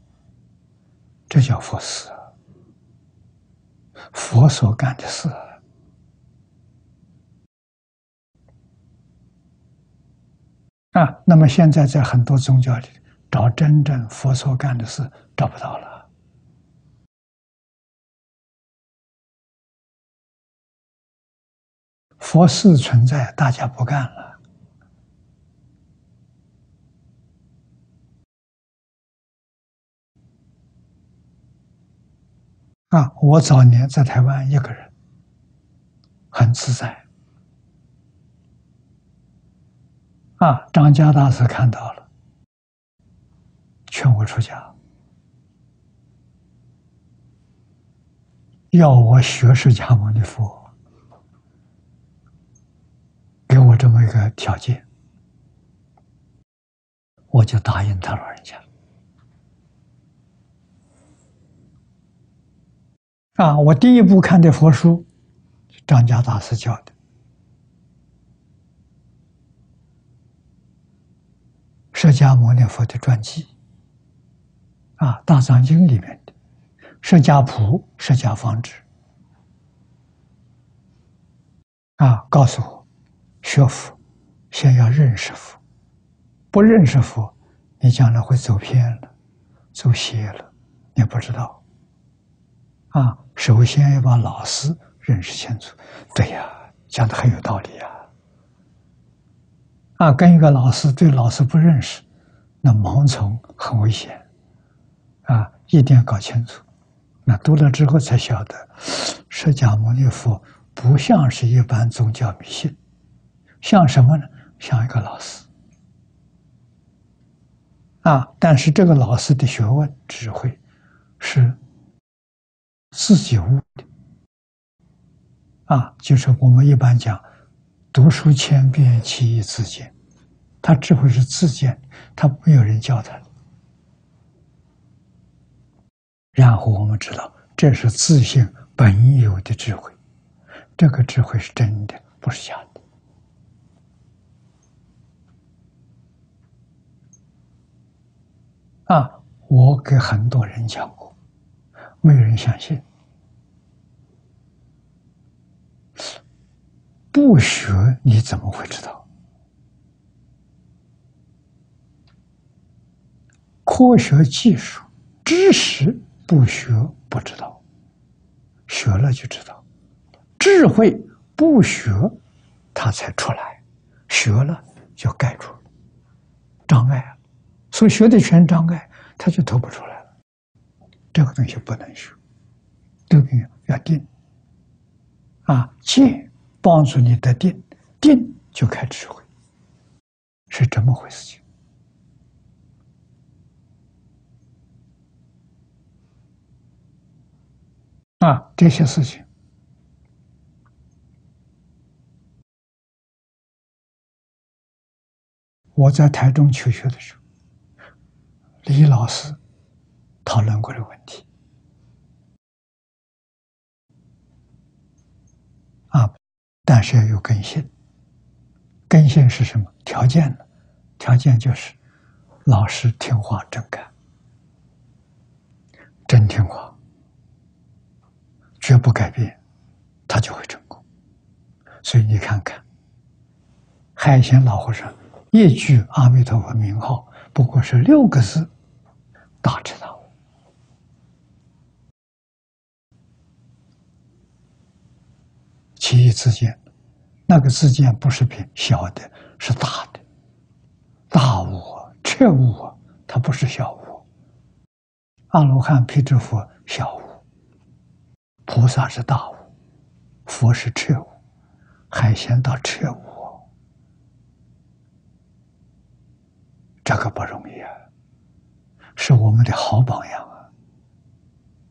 这叫佛事。佛所干的事啊，那么现在在很多宗教里找真正佛所干的事找不到了。佛事存在，大家不干了。啊！我早年在台湾一个人，很自在。啊，张家大师看到了，劝我出家，要我学释迦牟尼佛，给我这么一个条件，我就答应他老人家了。啊！我第一部看的佛书，张家大师教的，释迦牟尼佛的传记，啊，《大藏经》里面的释迦谱、释迦方志，啊，告诉我，学佛先要认识佛，不认识佛，你将来会走偏了，走邪了，你不知道。啊，首先要把老师认识清楚。对呀，讲的很有道理呀。啊，跟一个老师对老师不认识，那盲从很危险。啊，一定要搞清楚。那读了之后才晓得，释迦牟尼佛不像是一般宗教迷信，像什么呢？像一个老师。啊，但是这个老师的学问智慧是自己悟的。啊，就是我们一般讲，读书千遍，其义自见。他智慧是自见，他没有人教他。然后我们知道，这是自信本有的智慧，这个智慧是真的，不是假的。啊，我给很多人讲，没有人相信。不学你怎么会知道？科学技术知识。不学不知道，学了就知道。智慧不学，它才出来；学了就盖住障碍。所学的全障碍，它就透不出来。这个东西不能学，这个要定啊。静帮助你的定，定就开智慧，是这么回事情。啊，这些事情，我在台中求学的时候，李老师讨论过的问题。啊，但是要有根性。根性是什么？条件呢？条件就是老师听话真干，真听话。绝不改变，他就会成功。所以你看看，海贤老和尚一句阿弥陀佛名号，不过是六个字，大彻大悟。其义自见，那个自见不是偏小的，是大的，大悟彻悟啊，它不是小悟。阿罗汉、辟支佛小悟。菩萨是大悟，佛是彻悟，海贤到彻悟，这个不容易啊，是我们的好榜样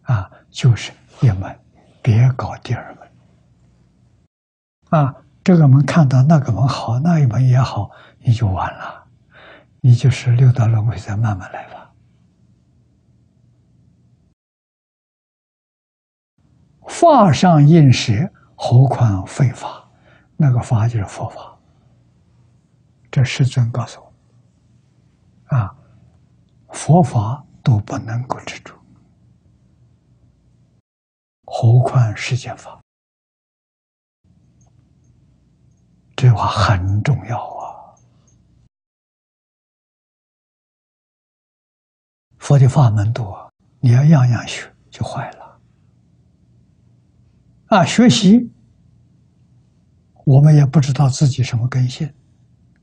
啊！啊，就是一门，别搞第二门。啊，这个门看到那个门好，那一门也好，你就完了，你就是六道轮回，再慢慢来吧。法上应舍，何况非法？那个法就是佛法。这世尊告诉我，啊，佛法都不能够执着，何况世间法？这话很重要啊！佛的法门多，你要样样学，就坏了。啊，学习，我们也不知道自己什么根性，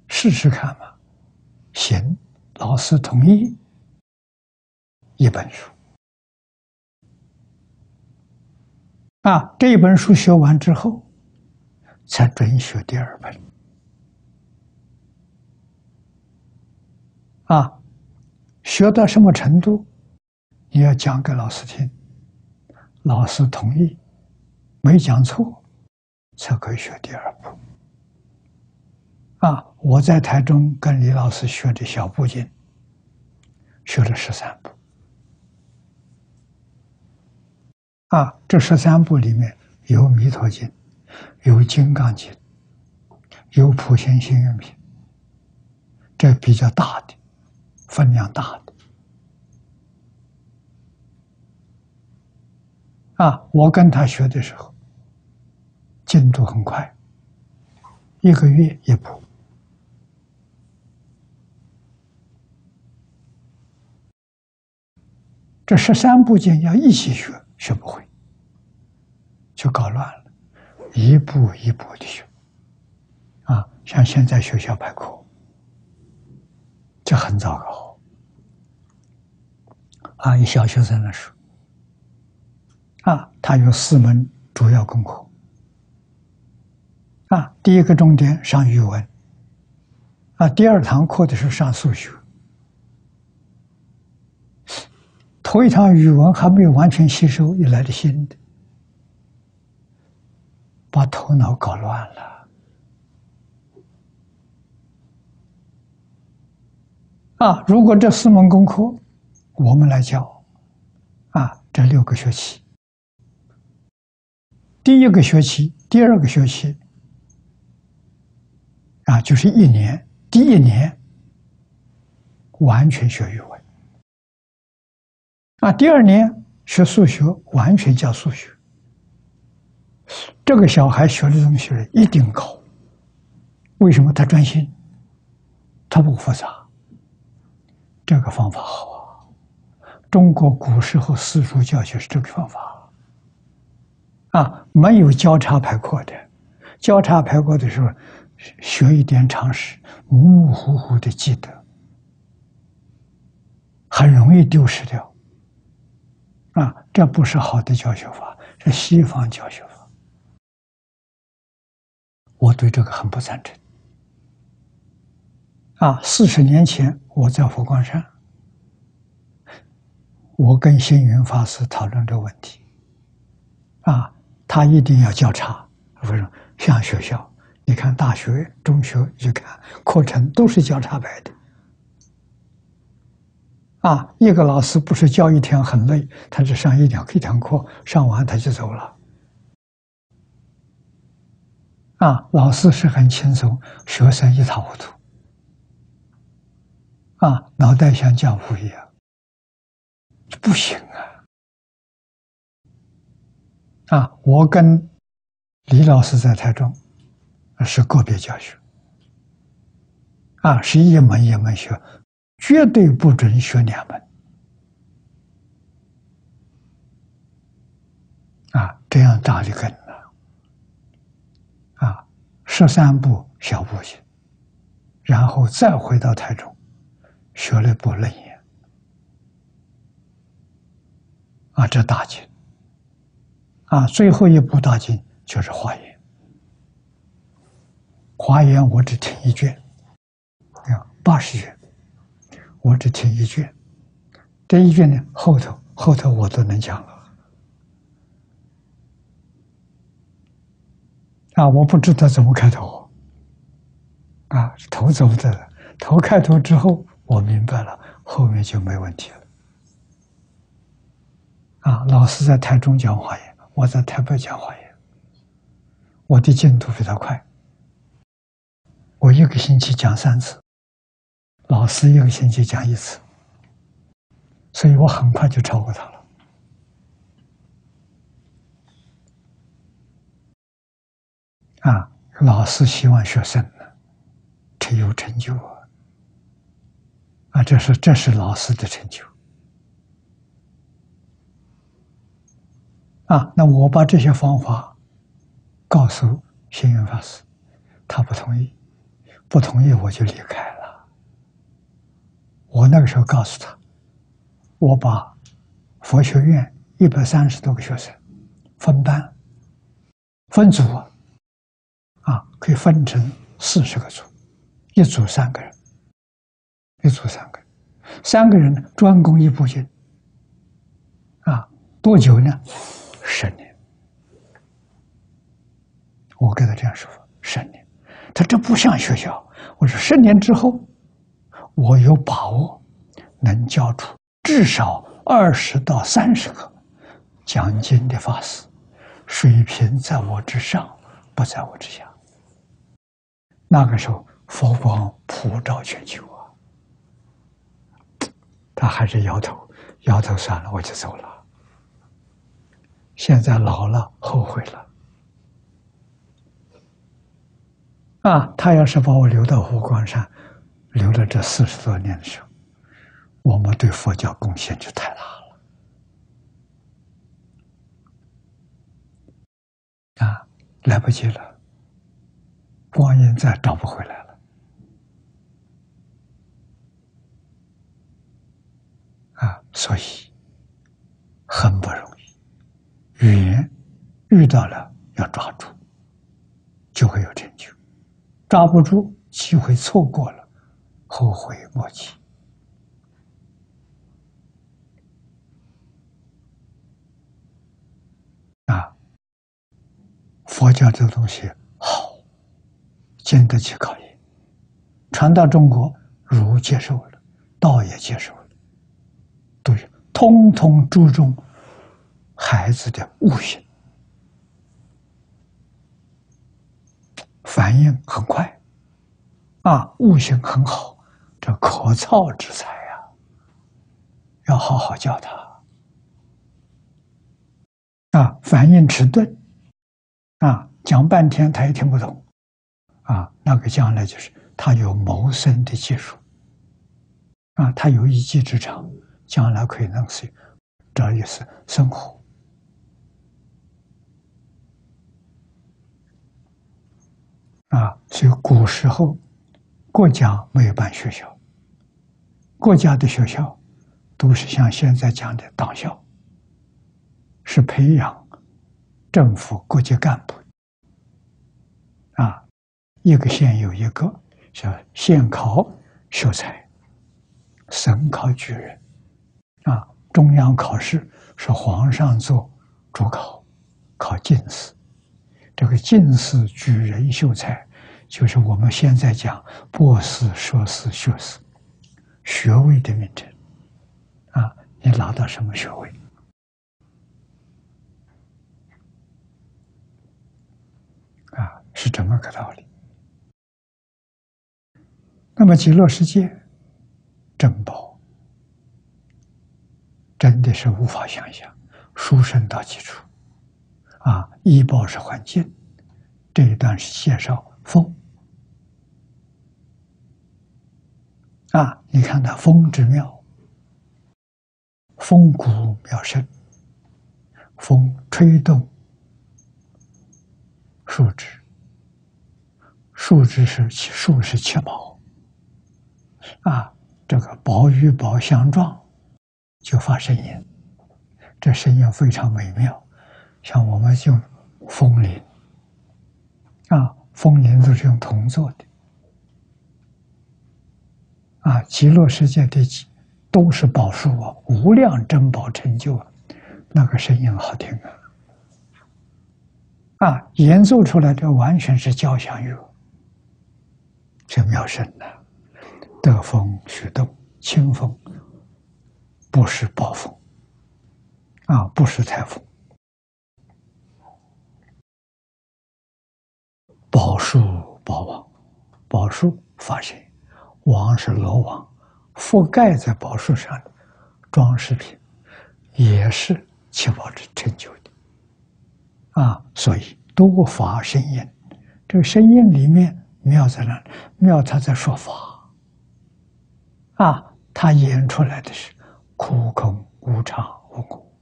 试试看嘛。行，老师同意，一本书。啊，这一本书学完之后，才准学第二本。啊，学到什么程度，你要讲给老师听，老师同意。没讲错，才可以学第二步。啊，我在台中跟李老师学的小部经，学了十三部。啊，这十三部里面有《弥陀经》，有《金刚经》，有《普贤行愿品》，这比较大的，分量大的。啊，我跟他学的时候。进度很快，一个月一部。这十三部经要一起学，学不会。就搞乱了，一步一步的学。啊，像现在学校排课，这很糟糕。啊，以小学生来说，啊，他有四门主要功课。啊，第一个重点上语文。啊，第二堂课的时候上数学。头一堂语文还没有完全吸收，又来了新的，把头脑搞乱了。啊，如果这四门功课我们来教，啊，这六个学期，第一个学期、第二个学期，啊，就是一年，第一年完全学语文。啊，第二年学数学，完全教数学。这个小孩学的东西一定高。为什么他专心？他不复杂。这个方法好啊！中国古时候私塾教学是这个方法。啊，没有交叉排课的，交叉排课的时候，学一点常识，模模糊糊的记得，很容易丢失掉。啊，这不是好的教学法，是西方教学。我对这个很不赞成。啊，四十年前我在佛光山，我跟星云法师讨论这个问题。啊，他一定要交叉，不是像学校，你看大学、中学一看课程都是交叉排的。啊，一个老师不是教一天很累，他只上一两一堂课，上完他就走了。啊，老师是很轻松，学生一塌糊涂。啊，脑袋像浆糊一样，不行啊！啊，我跟李老师在台中是个别教学，啊，是一门一门学。绝对不准学两门啊！这样扎的根！十三部小部行，然后再回到台中学了部楞严啊，这大经啊，最后一部大经就是华严。华严我只听一卷，啊，八十卷。我只听一卷，这一卷呢，后头后头我都能讲了。啊，我不知道怎么开头，啊，头走的，头开头之后，我明白了，后面就没问题了。啊，老师在台中讲话言，我在台北讲话言，我的进度比他快，我一个星期讲三次。老师一个星期讲一次，所以我很快就超过他了。啊，老师希望学生呢，成有成就啊！啊，这是这是老师的成就。啊，那我把这些方法告诉星云法师，他不同意，不同意我就离开了。我那个时候告诉他，我把佛学院一百三十多个学生分班、分组，可以分成四十个组，一组三个人，一组三个人，三个人专攻一部经，啊，多久呢？十年。我跟他这样说：十年。他这不像学校。我说十年之后。我有把握能教出至少二十到三十个讲经的法师，水平在我之上，不在我之下。那个时候佛光普照全球啊，他还是摇头，摇头算了，我就走了。现在老了，后悔了。啊，他要是把我留到湖光山。留了这四十多年的时候，我们对佛教贡献就太大了。啊，来不及了，光阴再找不回来了。啊，所以很不容易，缘遇到了要抓住，就会有成就；抓不住，机会错过了，后悔莫及。啊，佛教这东西好，经得起考验。传到中国，儒接受了，道也接受了，都通通注重孩子的悟性，反应很快，啊，悟性很好，这可造之才呀，要好好教他。啊，反应迟钝，啊，讲半天他也听不懂，那个将来就是他有谋生的技术，啊，他有一技之长，将来可以弄死，这也是生活，啊，所以古时候国家没有办学校，国家的学校都是像现在讲的党校。是培养政府各级干部，一个县有一个叫县考秀才，省考举人啊，中央考试是皇上做主考，考进士。这个进士、举人、秀才，就是我们现在讲博士、硕士、学士学位的名称啊。你拿到什么学位？啊是这么个道理。那么极乐世界珍宝真的是无法想象，殊胜到极处啊！医宝是环境，这一段是介绍风啊，你看它风之妙，风骨妙胜，风吹动树枝。树枝是树是七宝，啊，这个宝与宝相撞，就发声音，这声音非常美妙。像我们用风铃，啊，风铃都是用铜做的，啊，极乐世界的都是宝树啊，无量珍宝成就啊，那个声音好听啊，啊，演奏出来的完全是交响乐。这妙声呐，得风徐动，清风，不是暴风，啊，不是台风。宝树宝王，宝树发现，王是罗网，覆盖在宝树上的装饰品，也是七宝之成就的，啊，所以多发声音，这个声音里面。妙在哪？妙他在说法，啊，他演出来的是苦空无常无我，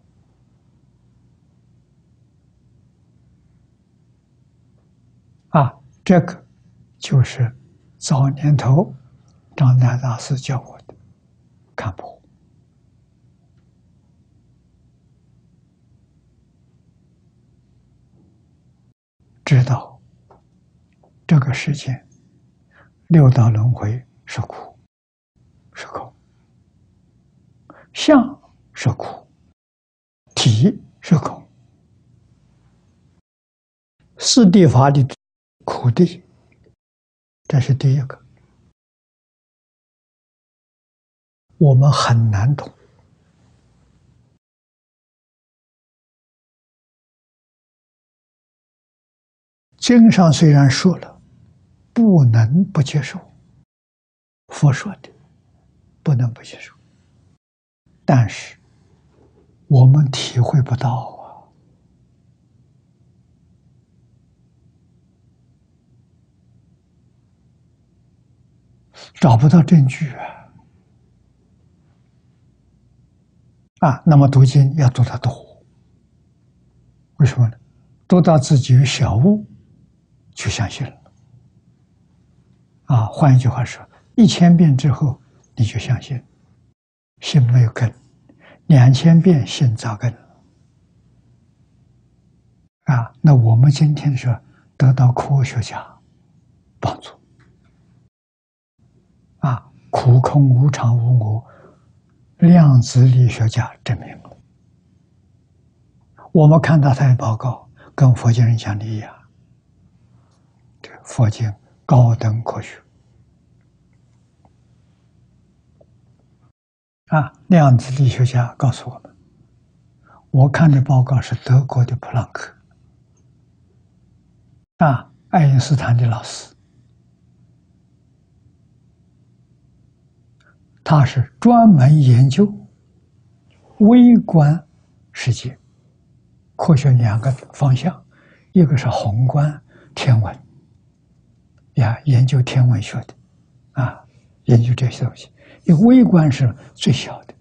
啊，这个就是早年头张大大师教我的看破，知道。这个世界，六道轮回是苦，是空；相是苦，体是空。四谛法的苦谛，这是第一个，我们很难懂。经上虽然说了。不能不接受，佛说的不能不接受，但是我们体会不到啊，找不到证据啊，啊，那么读经要读得多，为什么呢？读到自己有小悟，就相信了。啊，换一句话说，一千遍之后你就相信，心没有根；两千遍心扎根。啊，那我们今天说得到科学家帮助，啊，苦空无常无我，量子力学家证明了。我们看到他的报告，跟佛经人讲的一样，这佛经高等科学。啊，量子力学家告诉我们，我看的报告是德国的普朗克，啊，爱因斯坦的老师，他是专门研究微观世界。科学两个方向，一个是宏观天文，呀，研究天文学的，啊，研究这些东西；一微观是最小的，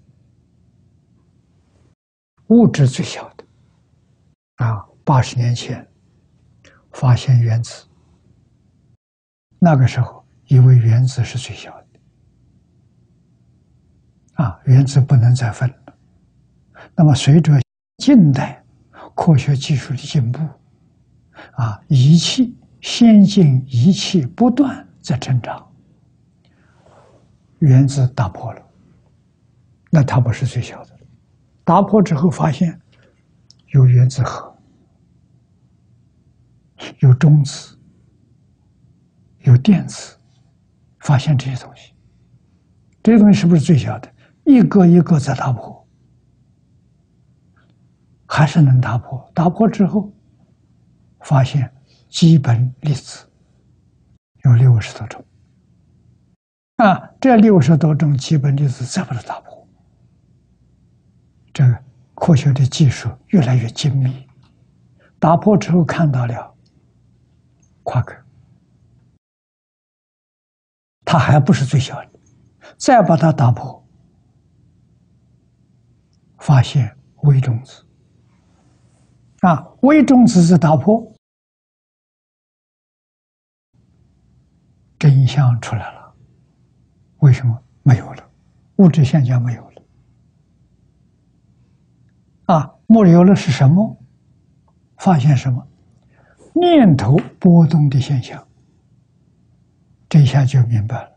物质最小的，啊，八十年前发现原子，那个时候以为原子是最小的，啊，原子不能再分了。那么随着近代。科学技术的进步，啊，仪器先进仪器不断在成长，原子打破了，那它不是最小的，打破之后发现有原子核，有中子，有电子，发现这些东西，这些东西是不是最小的？一个一个在打破。还是能打破，打破之后，发现基本粒子有六十多种，啊，这六十多种基本粒子再把它打破，这个科学的技术越来越精密，打破之后看到了夸克，它还不是最小的，再把它打破，发现微中子。啊，微中子是打破，真相出来了。为什么没有了？物质现象没有了。啊，没有了是什么？发现什么？念头波动的现象。这下就明白了，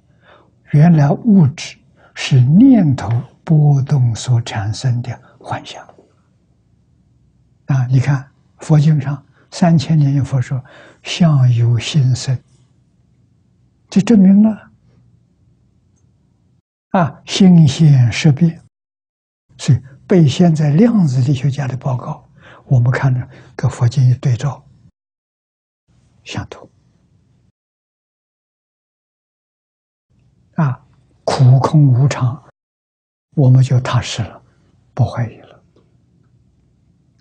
原来物质是念头波动所产生的幻象。啊！你看佛经上三千年有佛说“相由心生”，就证明了啊，心现识变。所以被现在量子力学家的报告，我们看着跟佛经一对照，相同。啊，苦空无常，我们就踏实了，不怀疑了。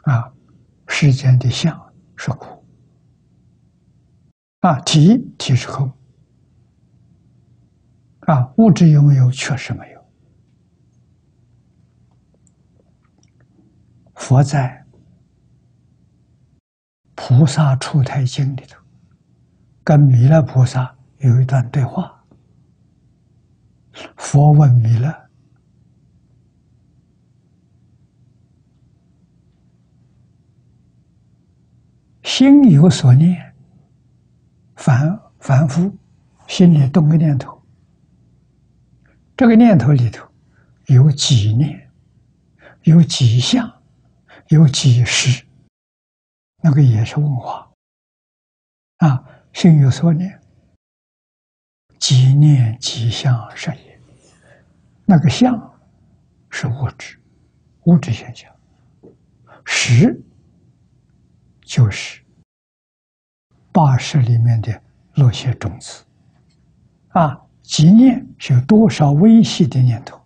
啊。世间的相是苦，啊，体体是空，啊，物质有没有？确实没有。佛在《菩萨出胎经》里头，跟弥勒菩萨有一段对话。佛问弥勒。心有所念，凡凡夫，心里动个念头，这个念头里头有几念，有几相，有几时，那个也是问话啊。心有所念，几念几相是也。那个相是物质，物质现象，识就是八识里面的那些种子啊，几念是有多少微细的念头？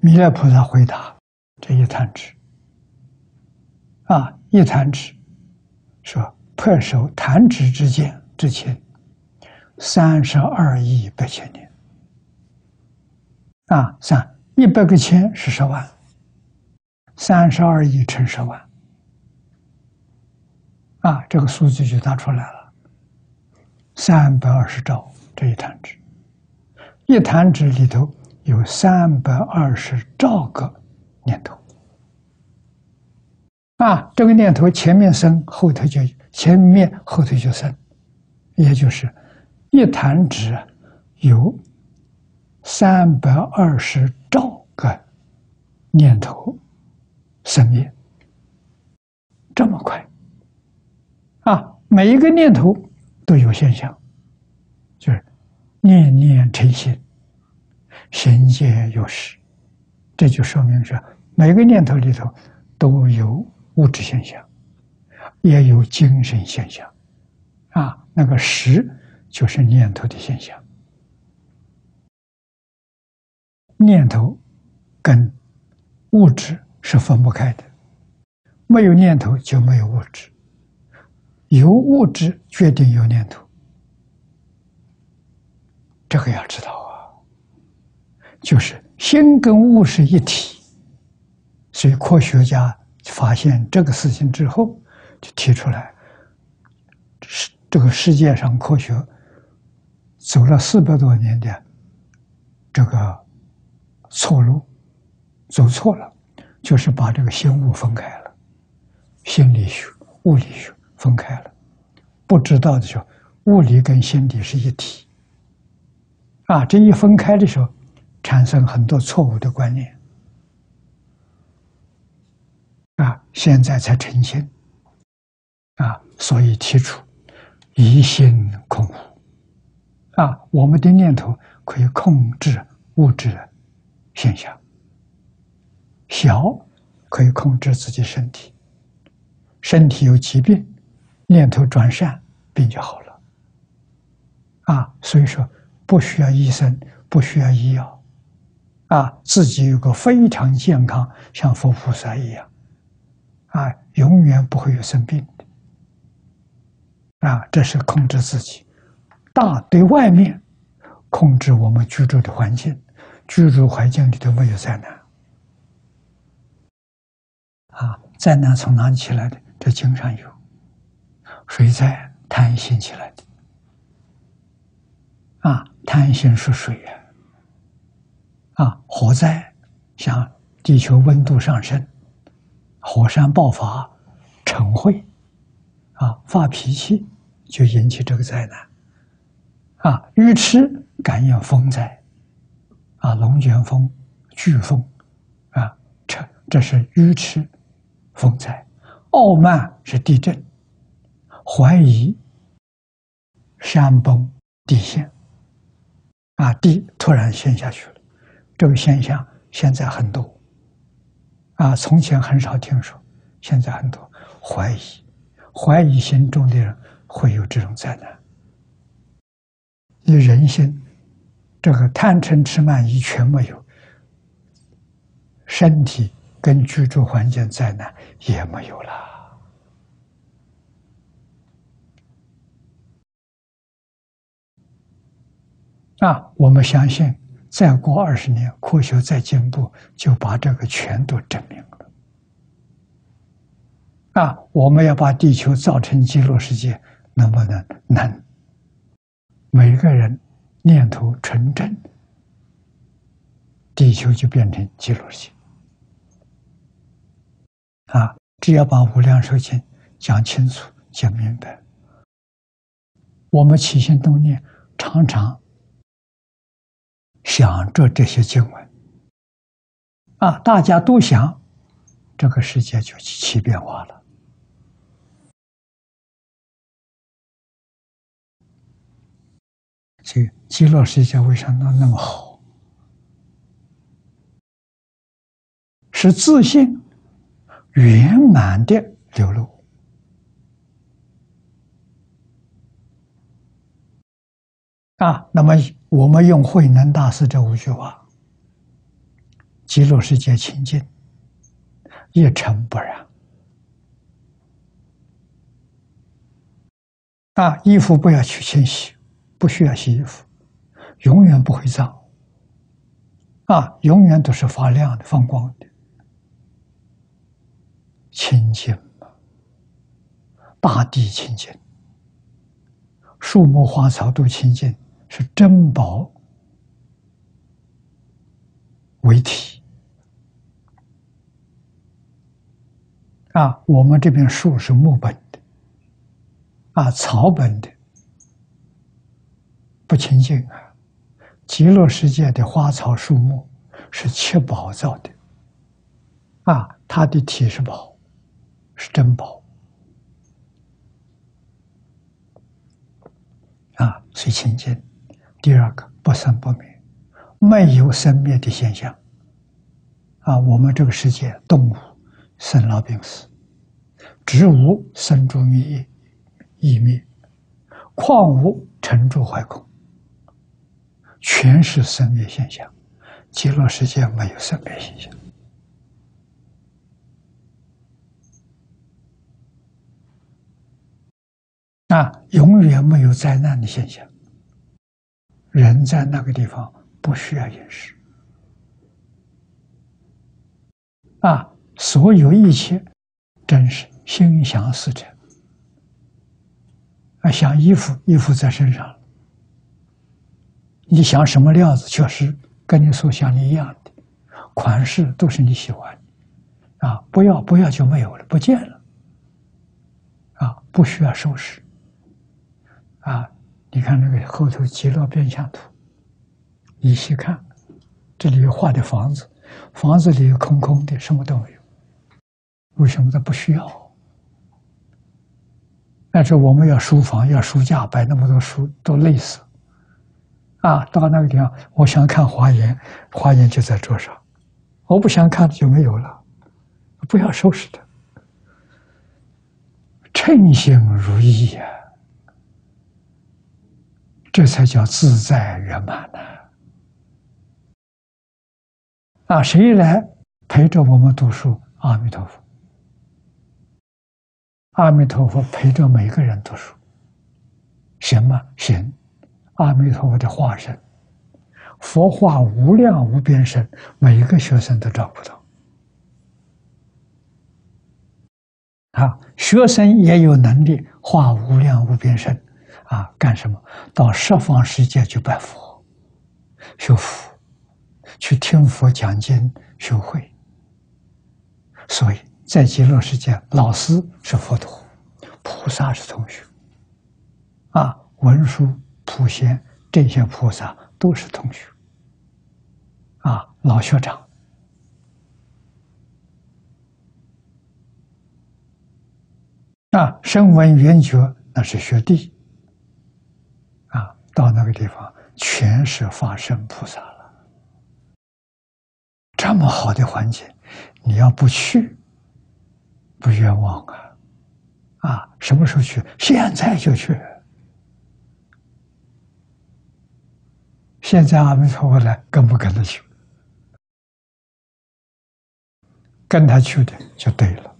弥勒菩萨回答：这一弹指啊，一弹指，说破手弹指之间之前，三十二亿八千年。啊，三一百个千是十万，三十二亿乘十万。啊，这个数字就打出来了，三百二十兆。这一弹指，一弹指里头有三百二十兆个念头。啊，这个念头前面生，后头就前面后头就生，也就是一弹指有三百二十兆个念头生灭，这么快啊！每一个念头都有现象，就是念念成心，心皆有实，这就说明是每个念头里头都有。物质现象，也有精神现象，啊，那个识就是念头的现象，念头跟物质是分不开的，没有念头就没有物质，有物质决定有念头，这个要知道啊，就是心跟物是一体，所以科学家。发现这个事情之后，就提出来，世这个世界上科学走了四百多年的这个错路，走错了，就是把这个心物分开了，心理学、物理学分开了，不知道的时候，物理跟心理是一体，啊，这一分开的时候，产生很多错误的观念。啊，现在才成心，啊，所以提出一心空无。啊，我们的念头可以控制物质现象，小可以控制自己身体，身体有疾病，念头转善，病就好了。啊，所以说不需要医生，不需要医药，啊，自己有个非常健康，像佛菩萨一样。啊，永远不会有生病的。啊，这是控制自己，大对外面控制我们居住的环境，居住环境里头没有灾难。啊，灾难从哪里起来的？这经常有，水灾贪心起来的。啊，贪心是水呀。啊，火灾像地球温度上升。火山爆发、尘会，啊，发脾气就引起这个灾难，啊，愚痴感应风灾，啊，龙卷风、飓风，啊，这这是愚痴风灾；傲慢是地震，怀疑山崩地陷，啊，地突然陷下去了，这个现象现在很多。啊，从前很少听说，现在很多怀疑，怀疑心重的人会有这种灾难。你人心，这个贪嗔痴慢疑全没有，身体跟居住环境灾难也没有了。啊，我们相信。再过二十年，科学再进步，就把这个全都证明了。啊，我们要把地球造成极乐世界，能不能？能。每个人念头纯正，地球就变成极乐世界。啊，只要把无量寿经讲清楚、讲明白，我们起心动念，常常。想着这些经文，啊，大家都想，这个世界就起变化了。这极乐世界为什么那么好？是自信圆满的流露。啊，那么我们用慧能大师这五句话：极乐世界清净，一尘不染。啊，衣服不要去清洗，不需要洗衣服，永远不会脏。啊，永远都是发亮的、放光的，清净，大地清净，树木花草都清净，是珍宝为体。啊，我们这边树是木本的，啊，草本的不清净啊。极乐世界的花草树木是七宝造的，啊，它的体是宝，是珍宝，啊，是清净。第二个不生不灭，没有生灭的现象。啊，我们这个世界动物。生老病死，植物生住灭灭，矿物沉住坏空，全是生灭现象。极乐世界没有生灭现象，啊，永远没有灾难的现象。人在那个地方不需要饮食，啊。所有一切，真是心想事成。啊，想衣服，衣服在身上你想什么料子，确实跟你所想的一样的，款式都是你喜欢的。啊，不要不要就没有了，不见了。啊，不需要收拾。啊，你看那个后头极乐变相图，你细看，这里有画的房子，房子里空空的，什么都没有。为什么他不需要？但是我们要书房，要书架，摆那么多书都累死。啊，到那个地方，我想看华严，华严就在桌上；我不想看就没有了。不要收拾它，称心如意呀，这才叫自在圆满呢。啊，谁来陪着我们读书？阿弥陀佛。阿弥陀佛陪着每个人读书，行吗？行。阿弥陀佛的化身，佛化无量无边身，每一个学生都找不到。啊，学生也有能力化无量无边身，啊，干什么？到十方世界去拜佛、学佛，去听佛讲经、学会。所以。在极乐世界，老师是佛陀，菩萨是同学，啊，文殊、普贤这些菩萨都是同学，啊，老学长，啊，声闻缘觉那是学弟，到那个地方全是法身菩萨了，这么好的环境，你要不去？不冤枉啊！啊，什么时候去？现在就去。现在阿弥陀佛来，跟不跟他去？跟他去的就对了。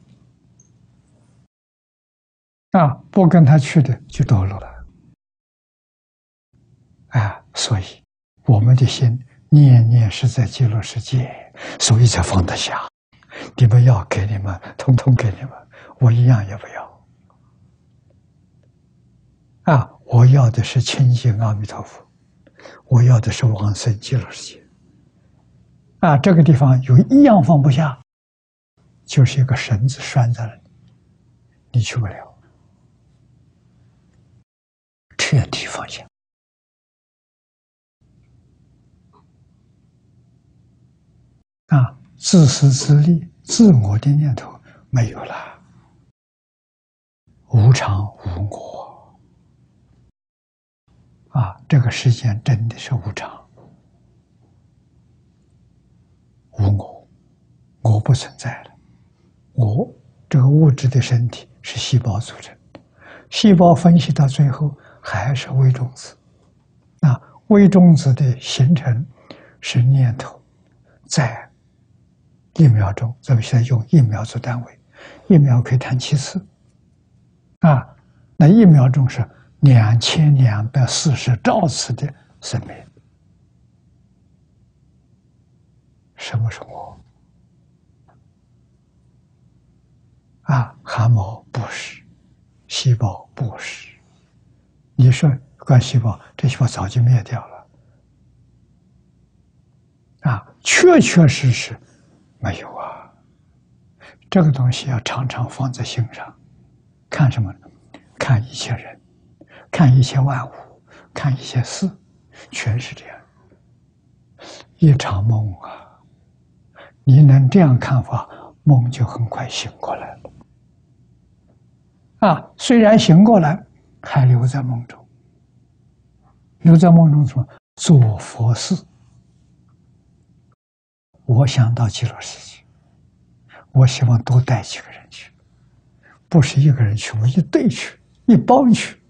啊，不跟他去的就堕落了。啊，所以我们的心念念是在极乐世界，所以才放得下。你们要给你们，通通给你们，我一样也不要。啊，我要的是清净阿弥陀佛，我要的是往生极乐世界。啊，这个地方有一样放不下，就是一个绳子拴在了你，你去不了，彻底放下。啊，自私自利。自我的念头没有了，无常无我啊！这个世间真的是无常，无我，我不存在了。我这个物质的身体是细胞组成，细胞分析到最后还是微中子。那微中子的形成是念头在。一秒钟，咱们现在用一秒做单位，一秒可以弹七次，啊，那一秒钟是两千两百四十兆次的生命。什么是我？啊，汗毛不是，细胞不是。你说干细胞，这细胞早就灭掉了。啊，确确实实没有啊。这个东西要常常放在心上，看什么呢？看一切人，看一切万物，看一些事，全是这样。一场梦啊！你能这样看法，梦就很快醒过来了。啊，虽然醒过来，还留在梦中，留在梦中什么？做佛事。我想到极乐世界，我希望多带几个人去，不是一个人去，我一队去，一帮去。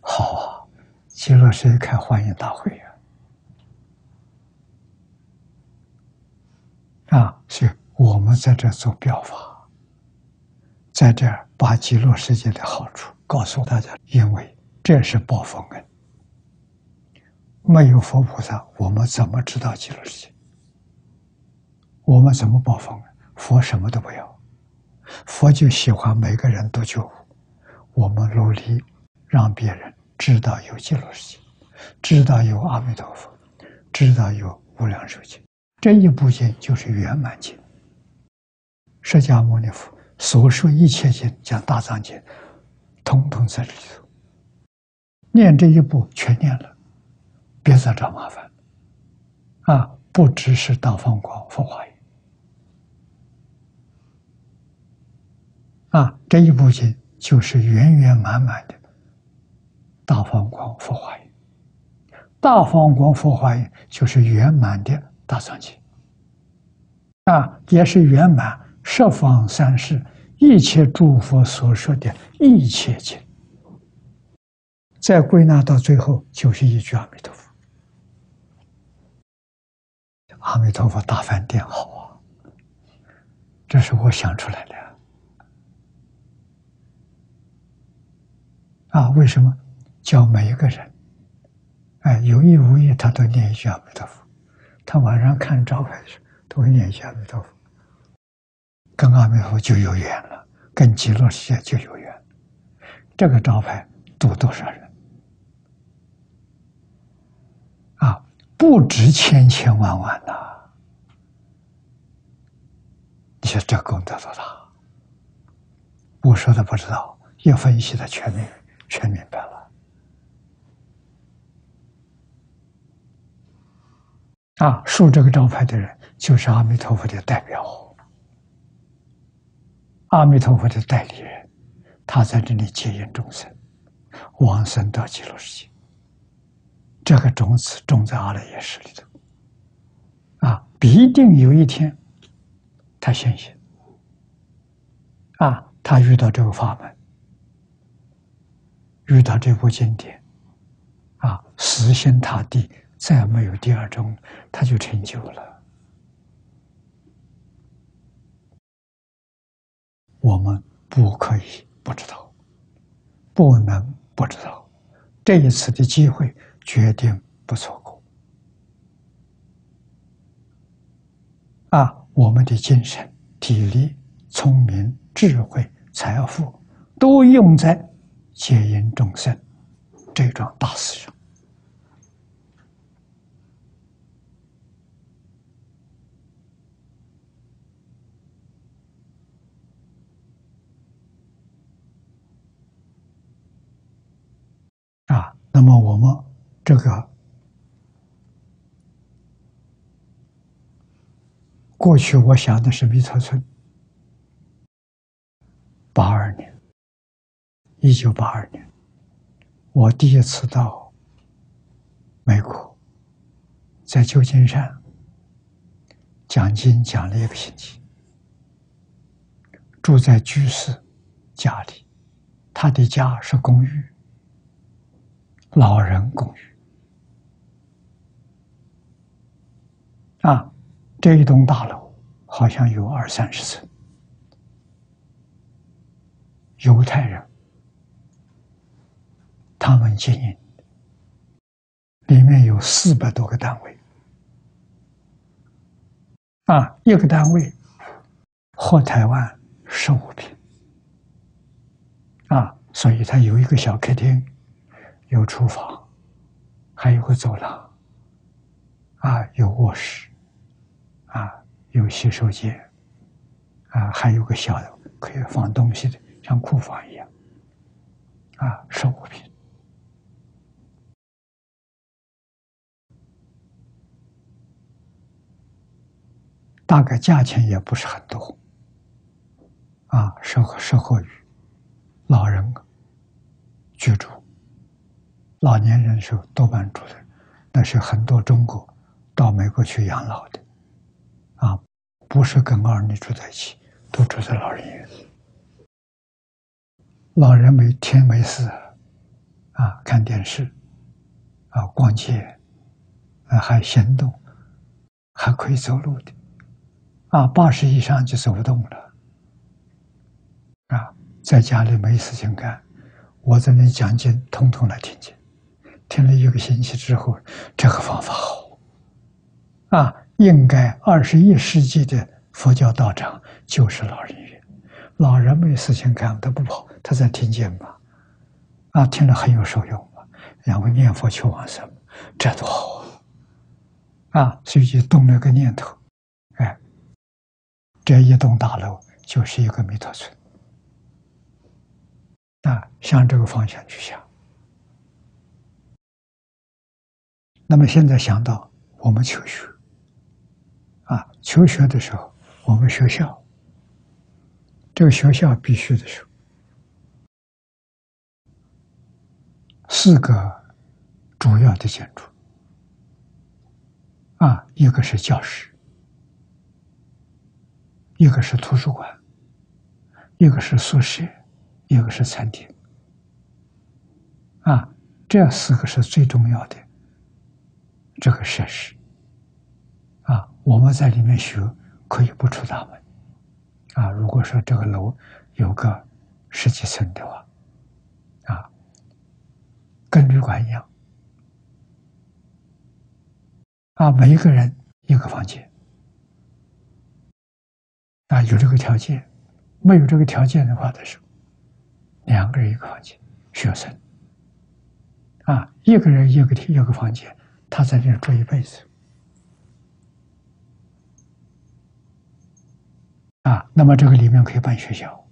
好啊，极乐世界开欢迎大会呀！啊，所以我们在这做表法，在这把极乐世界的好处告诉大家，因为这是报佛恩。没有佛菩萨，我们怎么知道极乐世界？我们怎么报佛？佛什么都不要，佛就喜欢每个人都觉悟。我们努力让别人知道有极乐世界，知道有阿弥陀佛，知道有无量寿经。这一部经就是圆满经。释迦牟尼佛所说一切经，讲大藏经，通通在里头。念这一部全念了，别再找麻烦。啊，不只是大放光佛法语。啊，这一部经就是圆圆满满的大方光佛法语，大方光佛法语就是圆满的大藏经，啊，也是圆满十方三世一切诸佛所说的一切经，再归纳到最后就是一句阿弥陀佛，阿弥陀佛大饭店好啊，这是我想出来的。啊，为什么叫每一个人？哎，有意无意，他都念一句阿弥陀佛。他晚上看招牌的时候，都会念一句阿弥陀佛，跟阿弥陀佛就有缘了，跟极乐世界就有缘。这个招牌度多少人？啊，不止千千万万呐！你说这功德多大？我说的不知道，要分析的全面。全明白了啊！竖这个招牌的人就是阿弥陀佛的代表，阿弥陀佛的代理人，他在这里接引众生，往生到极乐世界。这个种子种在阿赖耶识里头，啊，必定有一天他现行，啊，他遇到这个法门。遇到这部经典，啊，死心塌地，再没有第二种，他就成就了。我们不可以不知道，不能不知道，这一次的机会决定不错过。啊，我们的精神、体力、聪明、智慧、财富，都用在。接引众生这桩大事上啊，那么我们这个过去，我想的是密草村八二年。一九八二年，我第一次到美国，在旧金山讲经讲了一个星期，住在居士家里，他的家是公寓，老人公寓。啊，这一栋大楼好像有二三十层，犹太人。他们经营，里面有四百多个单位，啊，一个单位，和台湾十五平，啊，所以它有一个小客厅，有厨房，还有个走廊，啊，有卧室，啊，有洗手间，啊，还有个小的可以放东西的，像库房一样，啊，收物品。大概价钱也不是很多，啊，适合适合于老人居住，老年人是多半住的，那是很多中国到美国去养老的，啊，不是跟儿女住在一起，都住在老人院。老人没天没事，啊，看电视，啊，逛街，啊，还行动，还可以走路的。啊，八十以上就走不动了。啊，在家里没事情干，我在那讲经，通通来听经，听了一个星期之后，这个方法好。啊，应该二十一世纪的佛教道场就是老人院，老人没事情干，他不跑，他在听经嘛。啊，听了很有受用嘛，然后念佛求往生，这多好啊！所以就动了个念头。这一栋大楼就是一个弥陀村，啊，向这个方向去想。那么现在想到我们求学，啊，求学的时候，我们学校，这个学校必须的是四个主要的建筑，啊，一个是教室。一个是图书馆，一个是宿舍，一个是餐厅，啊，这四个是最重要的这个设施，啊，我们在里面学可以不出大门，啊，如果说这个楼有个十几层的话，啊，跟旅馆一样，啊，每一个人一个房间。啊，有这个条件，没有这个条件的话的是，两个人一个房间，学生，啊，一个人一个一个房间，他在这住一辈子，啊，那么这个里面可以办学校，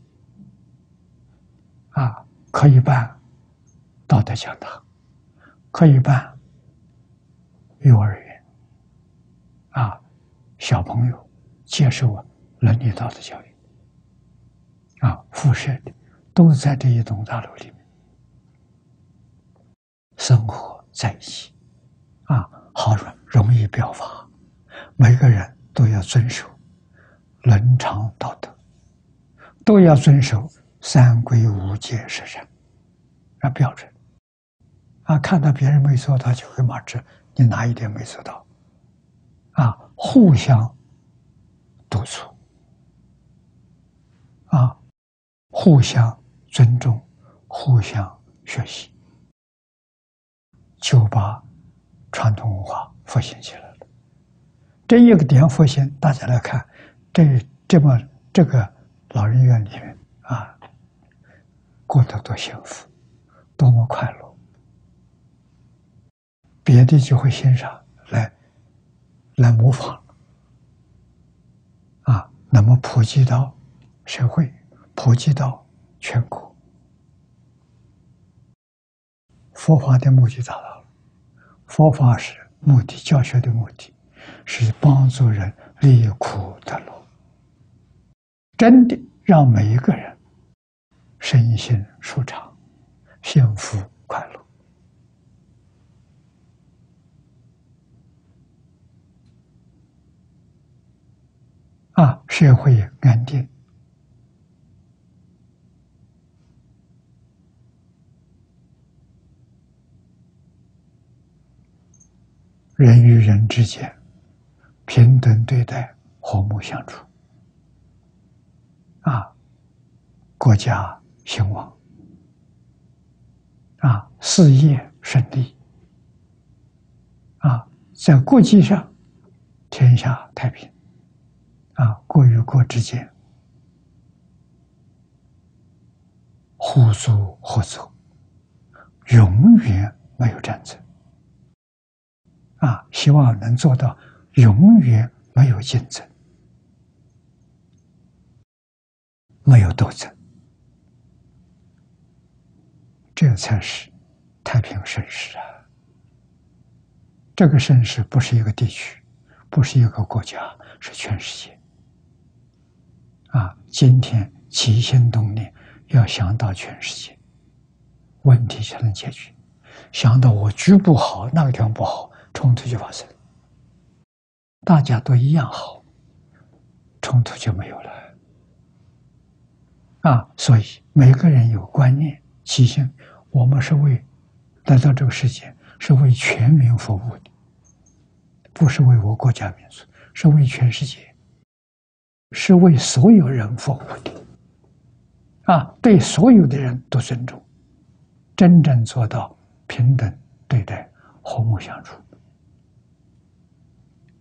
啊，可以办道德讲堂，可以办幼儿园，啊，小朋友接受啊。伦理道德教育啊，辐射的都在这一栋大楼里面生活在一起啊，好容容易表达。每个人都要遵守伦常道德，都要遵守三规五戒十善啊标准啊。看到别人没做到，就会骂之，你哪一点没做到？啊，互相督促。啊，互相尊重，互相学习，就把传统文化复兴起来了。这一个点复兴，大家来看，这这么这个老人院里面啊，过得多幸福，多么快乐，别的就会欣赏来来模仿啊，那么普及到。社会普及到全国，佛法的目的达到了。佛法是目的，教学的目的是帮助人离苦得乐，真的让每一个人身心舒畅、幸福快乐啊，社会安定。人与人之间平等对待，和睦相处，啊，国家兴旺，啊，事业顺利，啊，在国际上天下太平，啊，国与国之间互助合作，永远没有战争。啊，希望能做到永远没有竞争，没有斗争，这才是太平盛世啊！这个盛世不是一个地区，不是一个国家，是全世界。啊，今天起心动念要想到全世界，问题才能解决。想到我局部好，那个地方不好。冲突就发生，大家都一样好，冲突就没有了。啊，所以每个人有观念，起心，我们是为来到这个世界，是为全民服务的，不是为我国家民族，是为全世界，是为所有人服务的。啊，对所有的人都尊重，真正做到平等对待，和睦相处。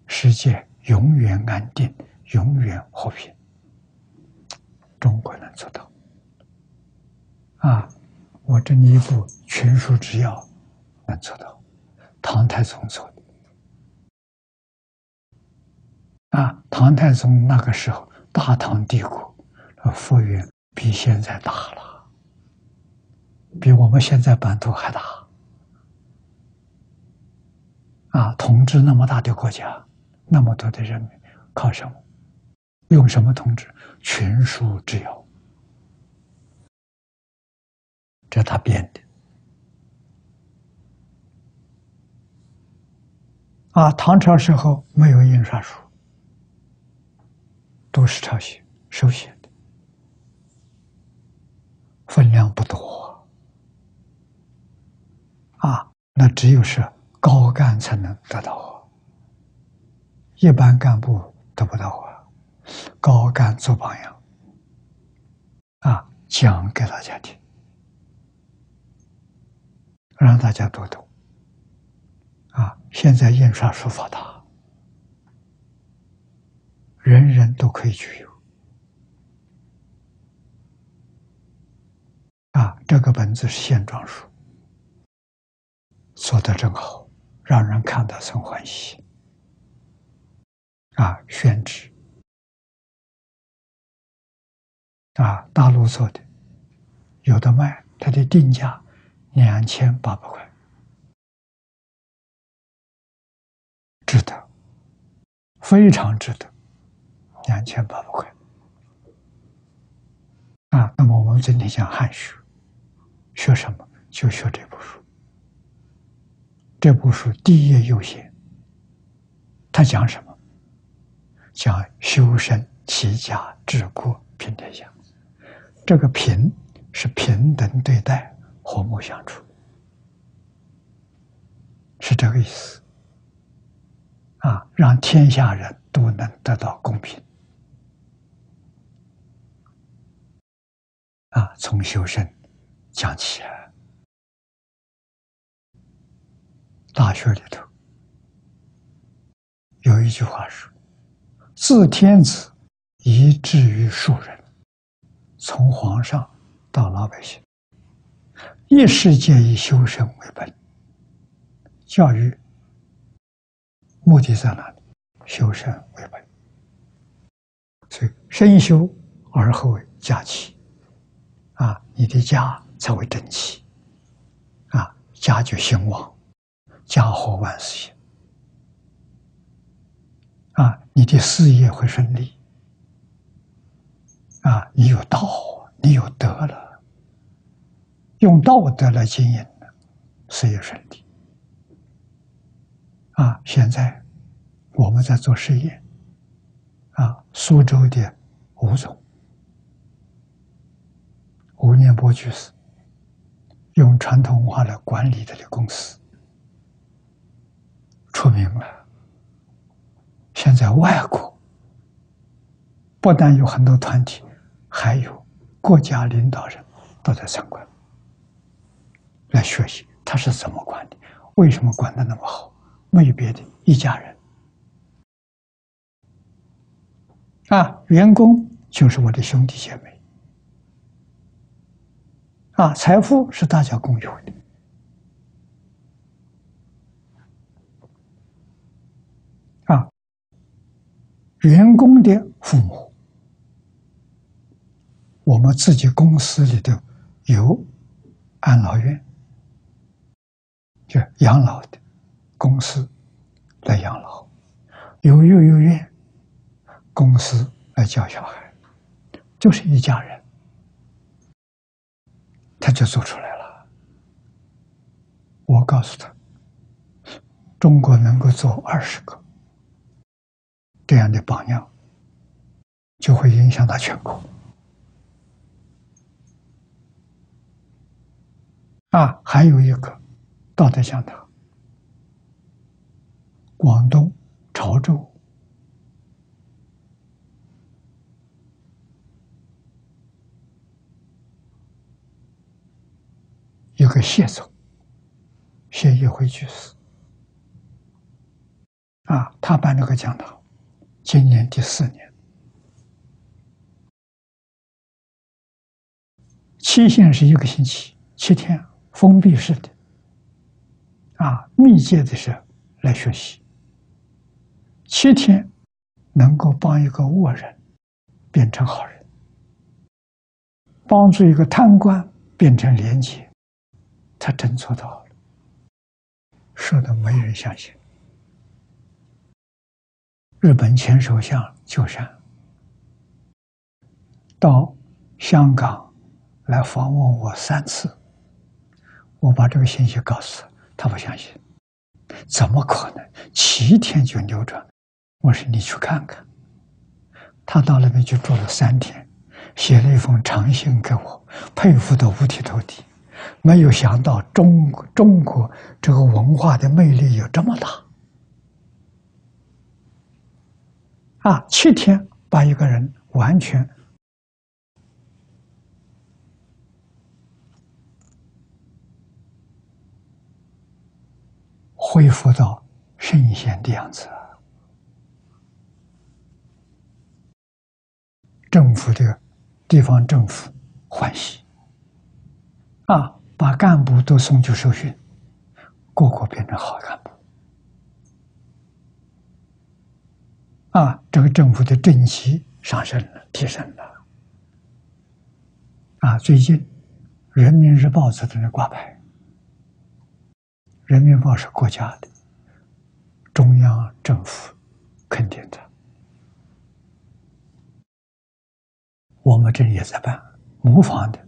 世界永远安定，永远和平。中国能做到啊！我这里一部《全书之要》能做到，唐太宗做的啊！唐太宗那个时候，大唐帝国的幅员比现在大了，比我们现在版图还大啊！统治那么大的国家。那么多的人民靠什么？用什么统治？群书之要，这他编的。啊，唐朝时候没有印刷术，都是抄写、手写的，分量不多。啊，那只有是高干才能得到。一般干部得不到啊，高干做榜样，啊，讲给大家听，让大家读懂，啊，现在印刷术发达，人人都可以具有，啊，这个本子是线装书，做的真好，让人看到生欢喜。啊，宣纸啊，大陆做的，有的卖，它的定价两千八百块，值得，非常值得，两千八百块。啊，那么我们今天讲汉学，学什么？就学这部书。这部书第一页优先，他讲什么？讲修身、齐家、治国、平天下，这个“平”是平等对待、和睦相处，是这个意思。啊，让天下人都能得到公平。啊，从修身讲起来，《大学》里头有一句话说。自天子，以至于庶人，从皇上到老百姓，一世界以修身为本。教育目的在哪里？修身为本。所以身修而后为家齐，啊，你的家才会整齐，啊，家就兴旺，家和万事兴。啊，你的事业会顺利。啊，你有道，你有德了，用道德来经营，事业顺利。啊，现在我们在做实验。啊，苏州的吴总，吴念波居士，用传统文化来管理他的公司，出名了。现在外国不但有很多团体，还有国家领导人都在参观，来学习他是怎么管的，为什么管的那么好？没有别的，一家人啊，员工就是我的兄弟姐妹啊，财富是大家共有的。啊，员工的父母，我们自己公司里头有安老院，就养老的公司来养老，有幼儿园公司来教小孩，就是一家人，他就做出来了。我告诉他，中国能够做二十个。这样的榜样，就会影响到全国。啊，还有一个道德讲堂，广东潮州一个谢总，谢一辉居士，啊，他办了个讲堂。今年第四年，期限是一个星期，七天，封闭式的，啊，密切的是来学习。七天能够帮一个恶人变成好人，帮助一个贪官变成廉洁，他真做到了，说的没人相信。日本前首相鸠山到香港来访问我三次，我把这个信息告诉他，他不相信，怎么可能七天就扭转？我说你去看看。他到那边去住了三天，写了一封长信给我，佩服的五体投地，没有想到中中国这个文化的魅力有这么大。啊，七天把一个人完全恢复到圣贤的样子，政府的地方政府欢喜啊，把干部都送去受训，个个变成好干部。啊，这个政府的政绩上升了，提升了。啊，最近《人民日报》在那挂牌，《人民日报》是国家的，中央政府肯定的。我们这里也在办模仿的，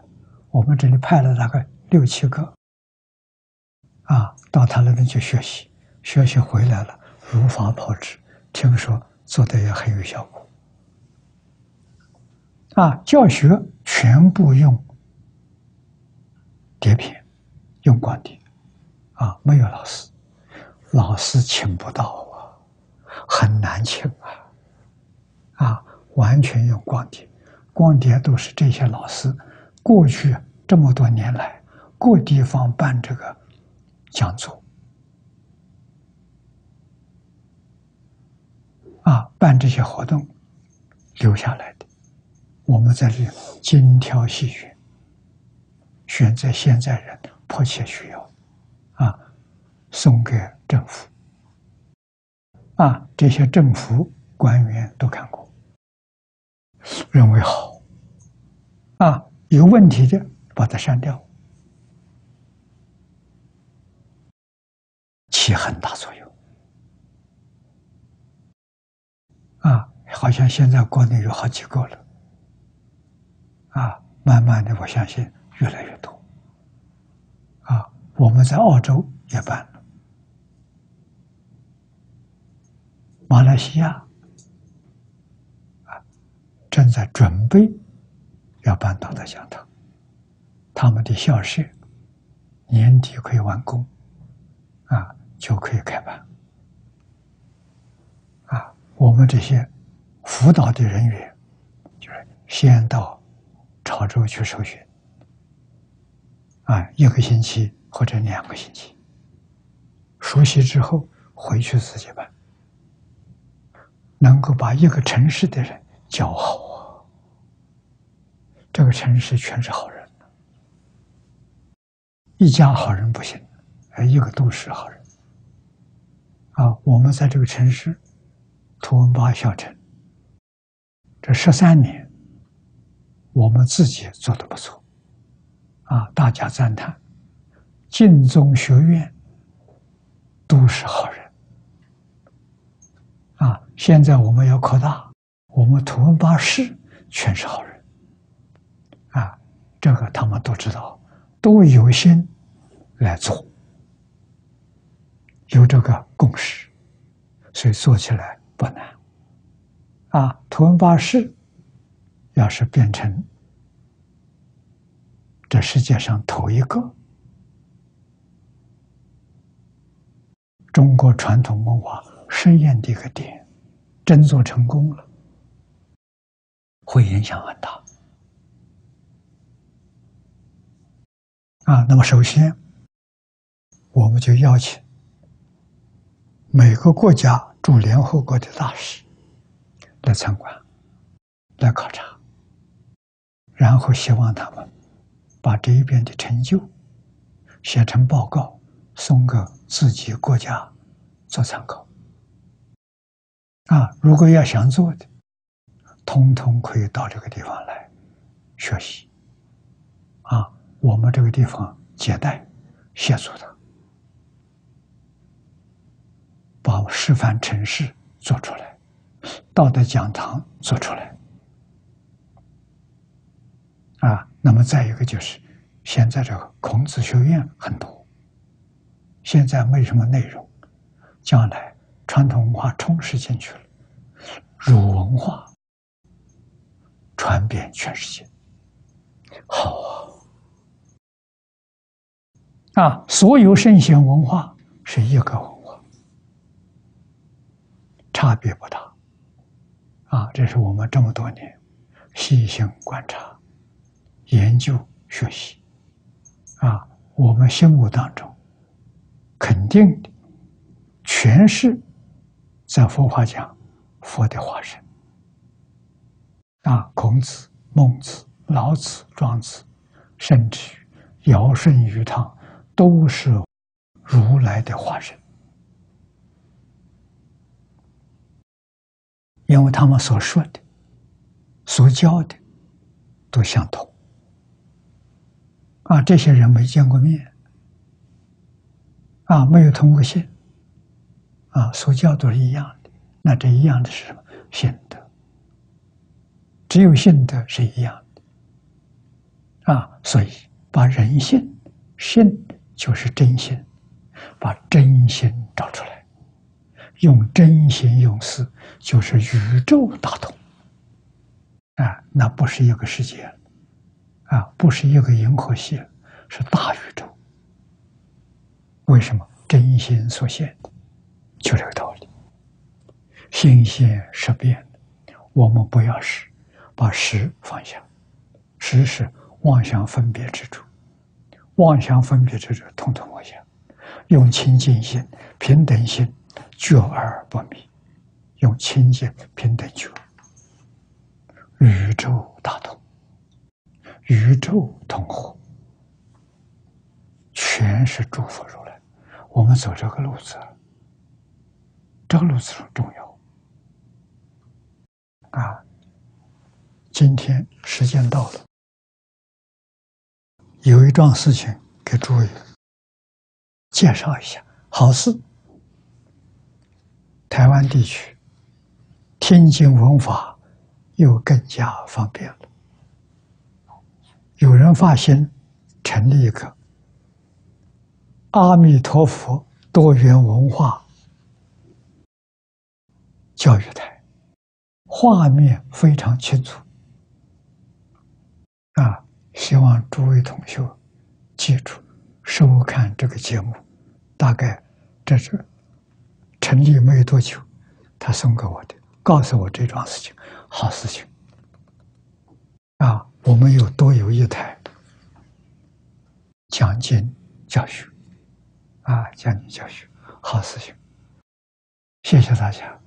我们这里派了大概六七个，啊，到他那边去学习，学习回来了，如法炮制。听说。做的也很有效果，啊，教学全部用碟片，用光碟，啊，没有老师，老师请不到啊，很难请啊，啊，完全用光碟，光碟都是这些老师过去这么多年来各地方办这个讲座。啊，办这些活动留下来的，我们在这里精挑细选，选择现在人迫切需要，啊，送给政府，啊，这些政府官员都看过，认为好，啊，有问题的把它删掉，起很大作用。啊，好像现在国内有好几个了，啊，慢慢的，我相信越来越多。啊，我们在澳洲也办了，马来西亚啊正在准备要办道德讲堂，他们的校舍年底可以完工，啊，就可以开办。我们这些辅导的人员，就是先到潮州去受训，啊，一个星期或者两个星期，熟悉之后回去自己办，能够把一个城市的人教好啊，这个城市全是好人一家好人不行，哎，一个都是好人。啊，我们在这个城市，图文巴小城，这十三年，我们自己做的不错，啊，大家赞叹，晋中学院都是好人。啊，现在我们要扩大，我们图文巴市全是好人。啊，这个他们都知道，都有心来做。有这个共识，所以做起来不难。啊，图文巴士要是变成这世界上头一个中国传统文化实验的一个点，真做成功了，会影响很大。啊，那么首先我们就邀请。每个国家驻联合国的大使来参观、来考察，然后希望他们把这一边的成就写成报告，送给自己国家做参考。啊，如果要想做的，通通可以到这个地方来学习。啊，我们这个地方接待、协助的。把示范城市做出来，道德讲堂做出来，啊，那么再一个就是，现在这个孔子学院很多，现在没什么内容，将来传统文化充实进去了，儒文化传遍全世界，好啊，啊，所有圣贤文化是一个文。差别不大，啊，这是我们这么多年细心观察、研究、学习，啊，我们心目当中肯定的，全是在佛法讲佛的化身，啊，孔子、孟子、老子、庄子，甚至尧舜禹汤，都是如来的化身。因为他们所说的、所教的都相同，啊，这些人没见过面，啊，没有通过信，啊，所教都是一样的。那这一样的是什么？信德。只有信德是一样的，啊，所以把人性、信就是真心，把真心找出来。用真心用事，就是宇宙大同啊！那不是一个世界啊，不是一个银河系，是大宇宙。为什么真心所现，就这个道理。心现识变，我们不要识，把识放下。识是妄想分别之处，妄想分别之处，统统放下，用清净心、平等心。觉而不迷，用清净平等觉，宇宙大同，宇宙同和，全是诸佛如来。我们走这个路子，这个路子很重要啊！今天时间到了，有一桩事情给诸位介绍一下，好事。台湾地区听经闻法又更加方便了。有人发心成立一个阿弥陀佛多元文化教育台，画面非常清楚。啊，希望诸位同学记住收看这个节目。大概这是。成立没有多久，他送给我的，告诉我这桩事情，好事情啊！我们有多有一台讲经教学啊，讲经教学，好事情，谢谢大家。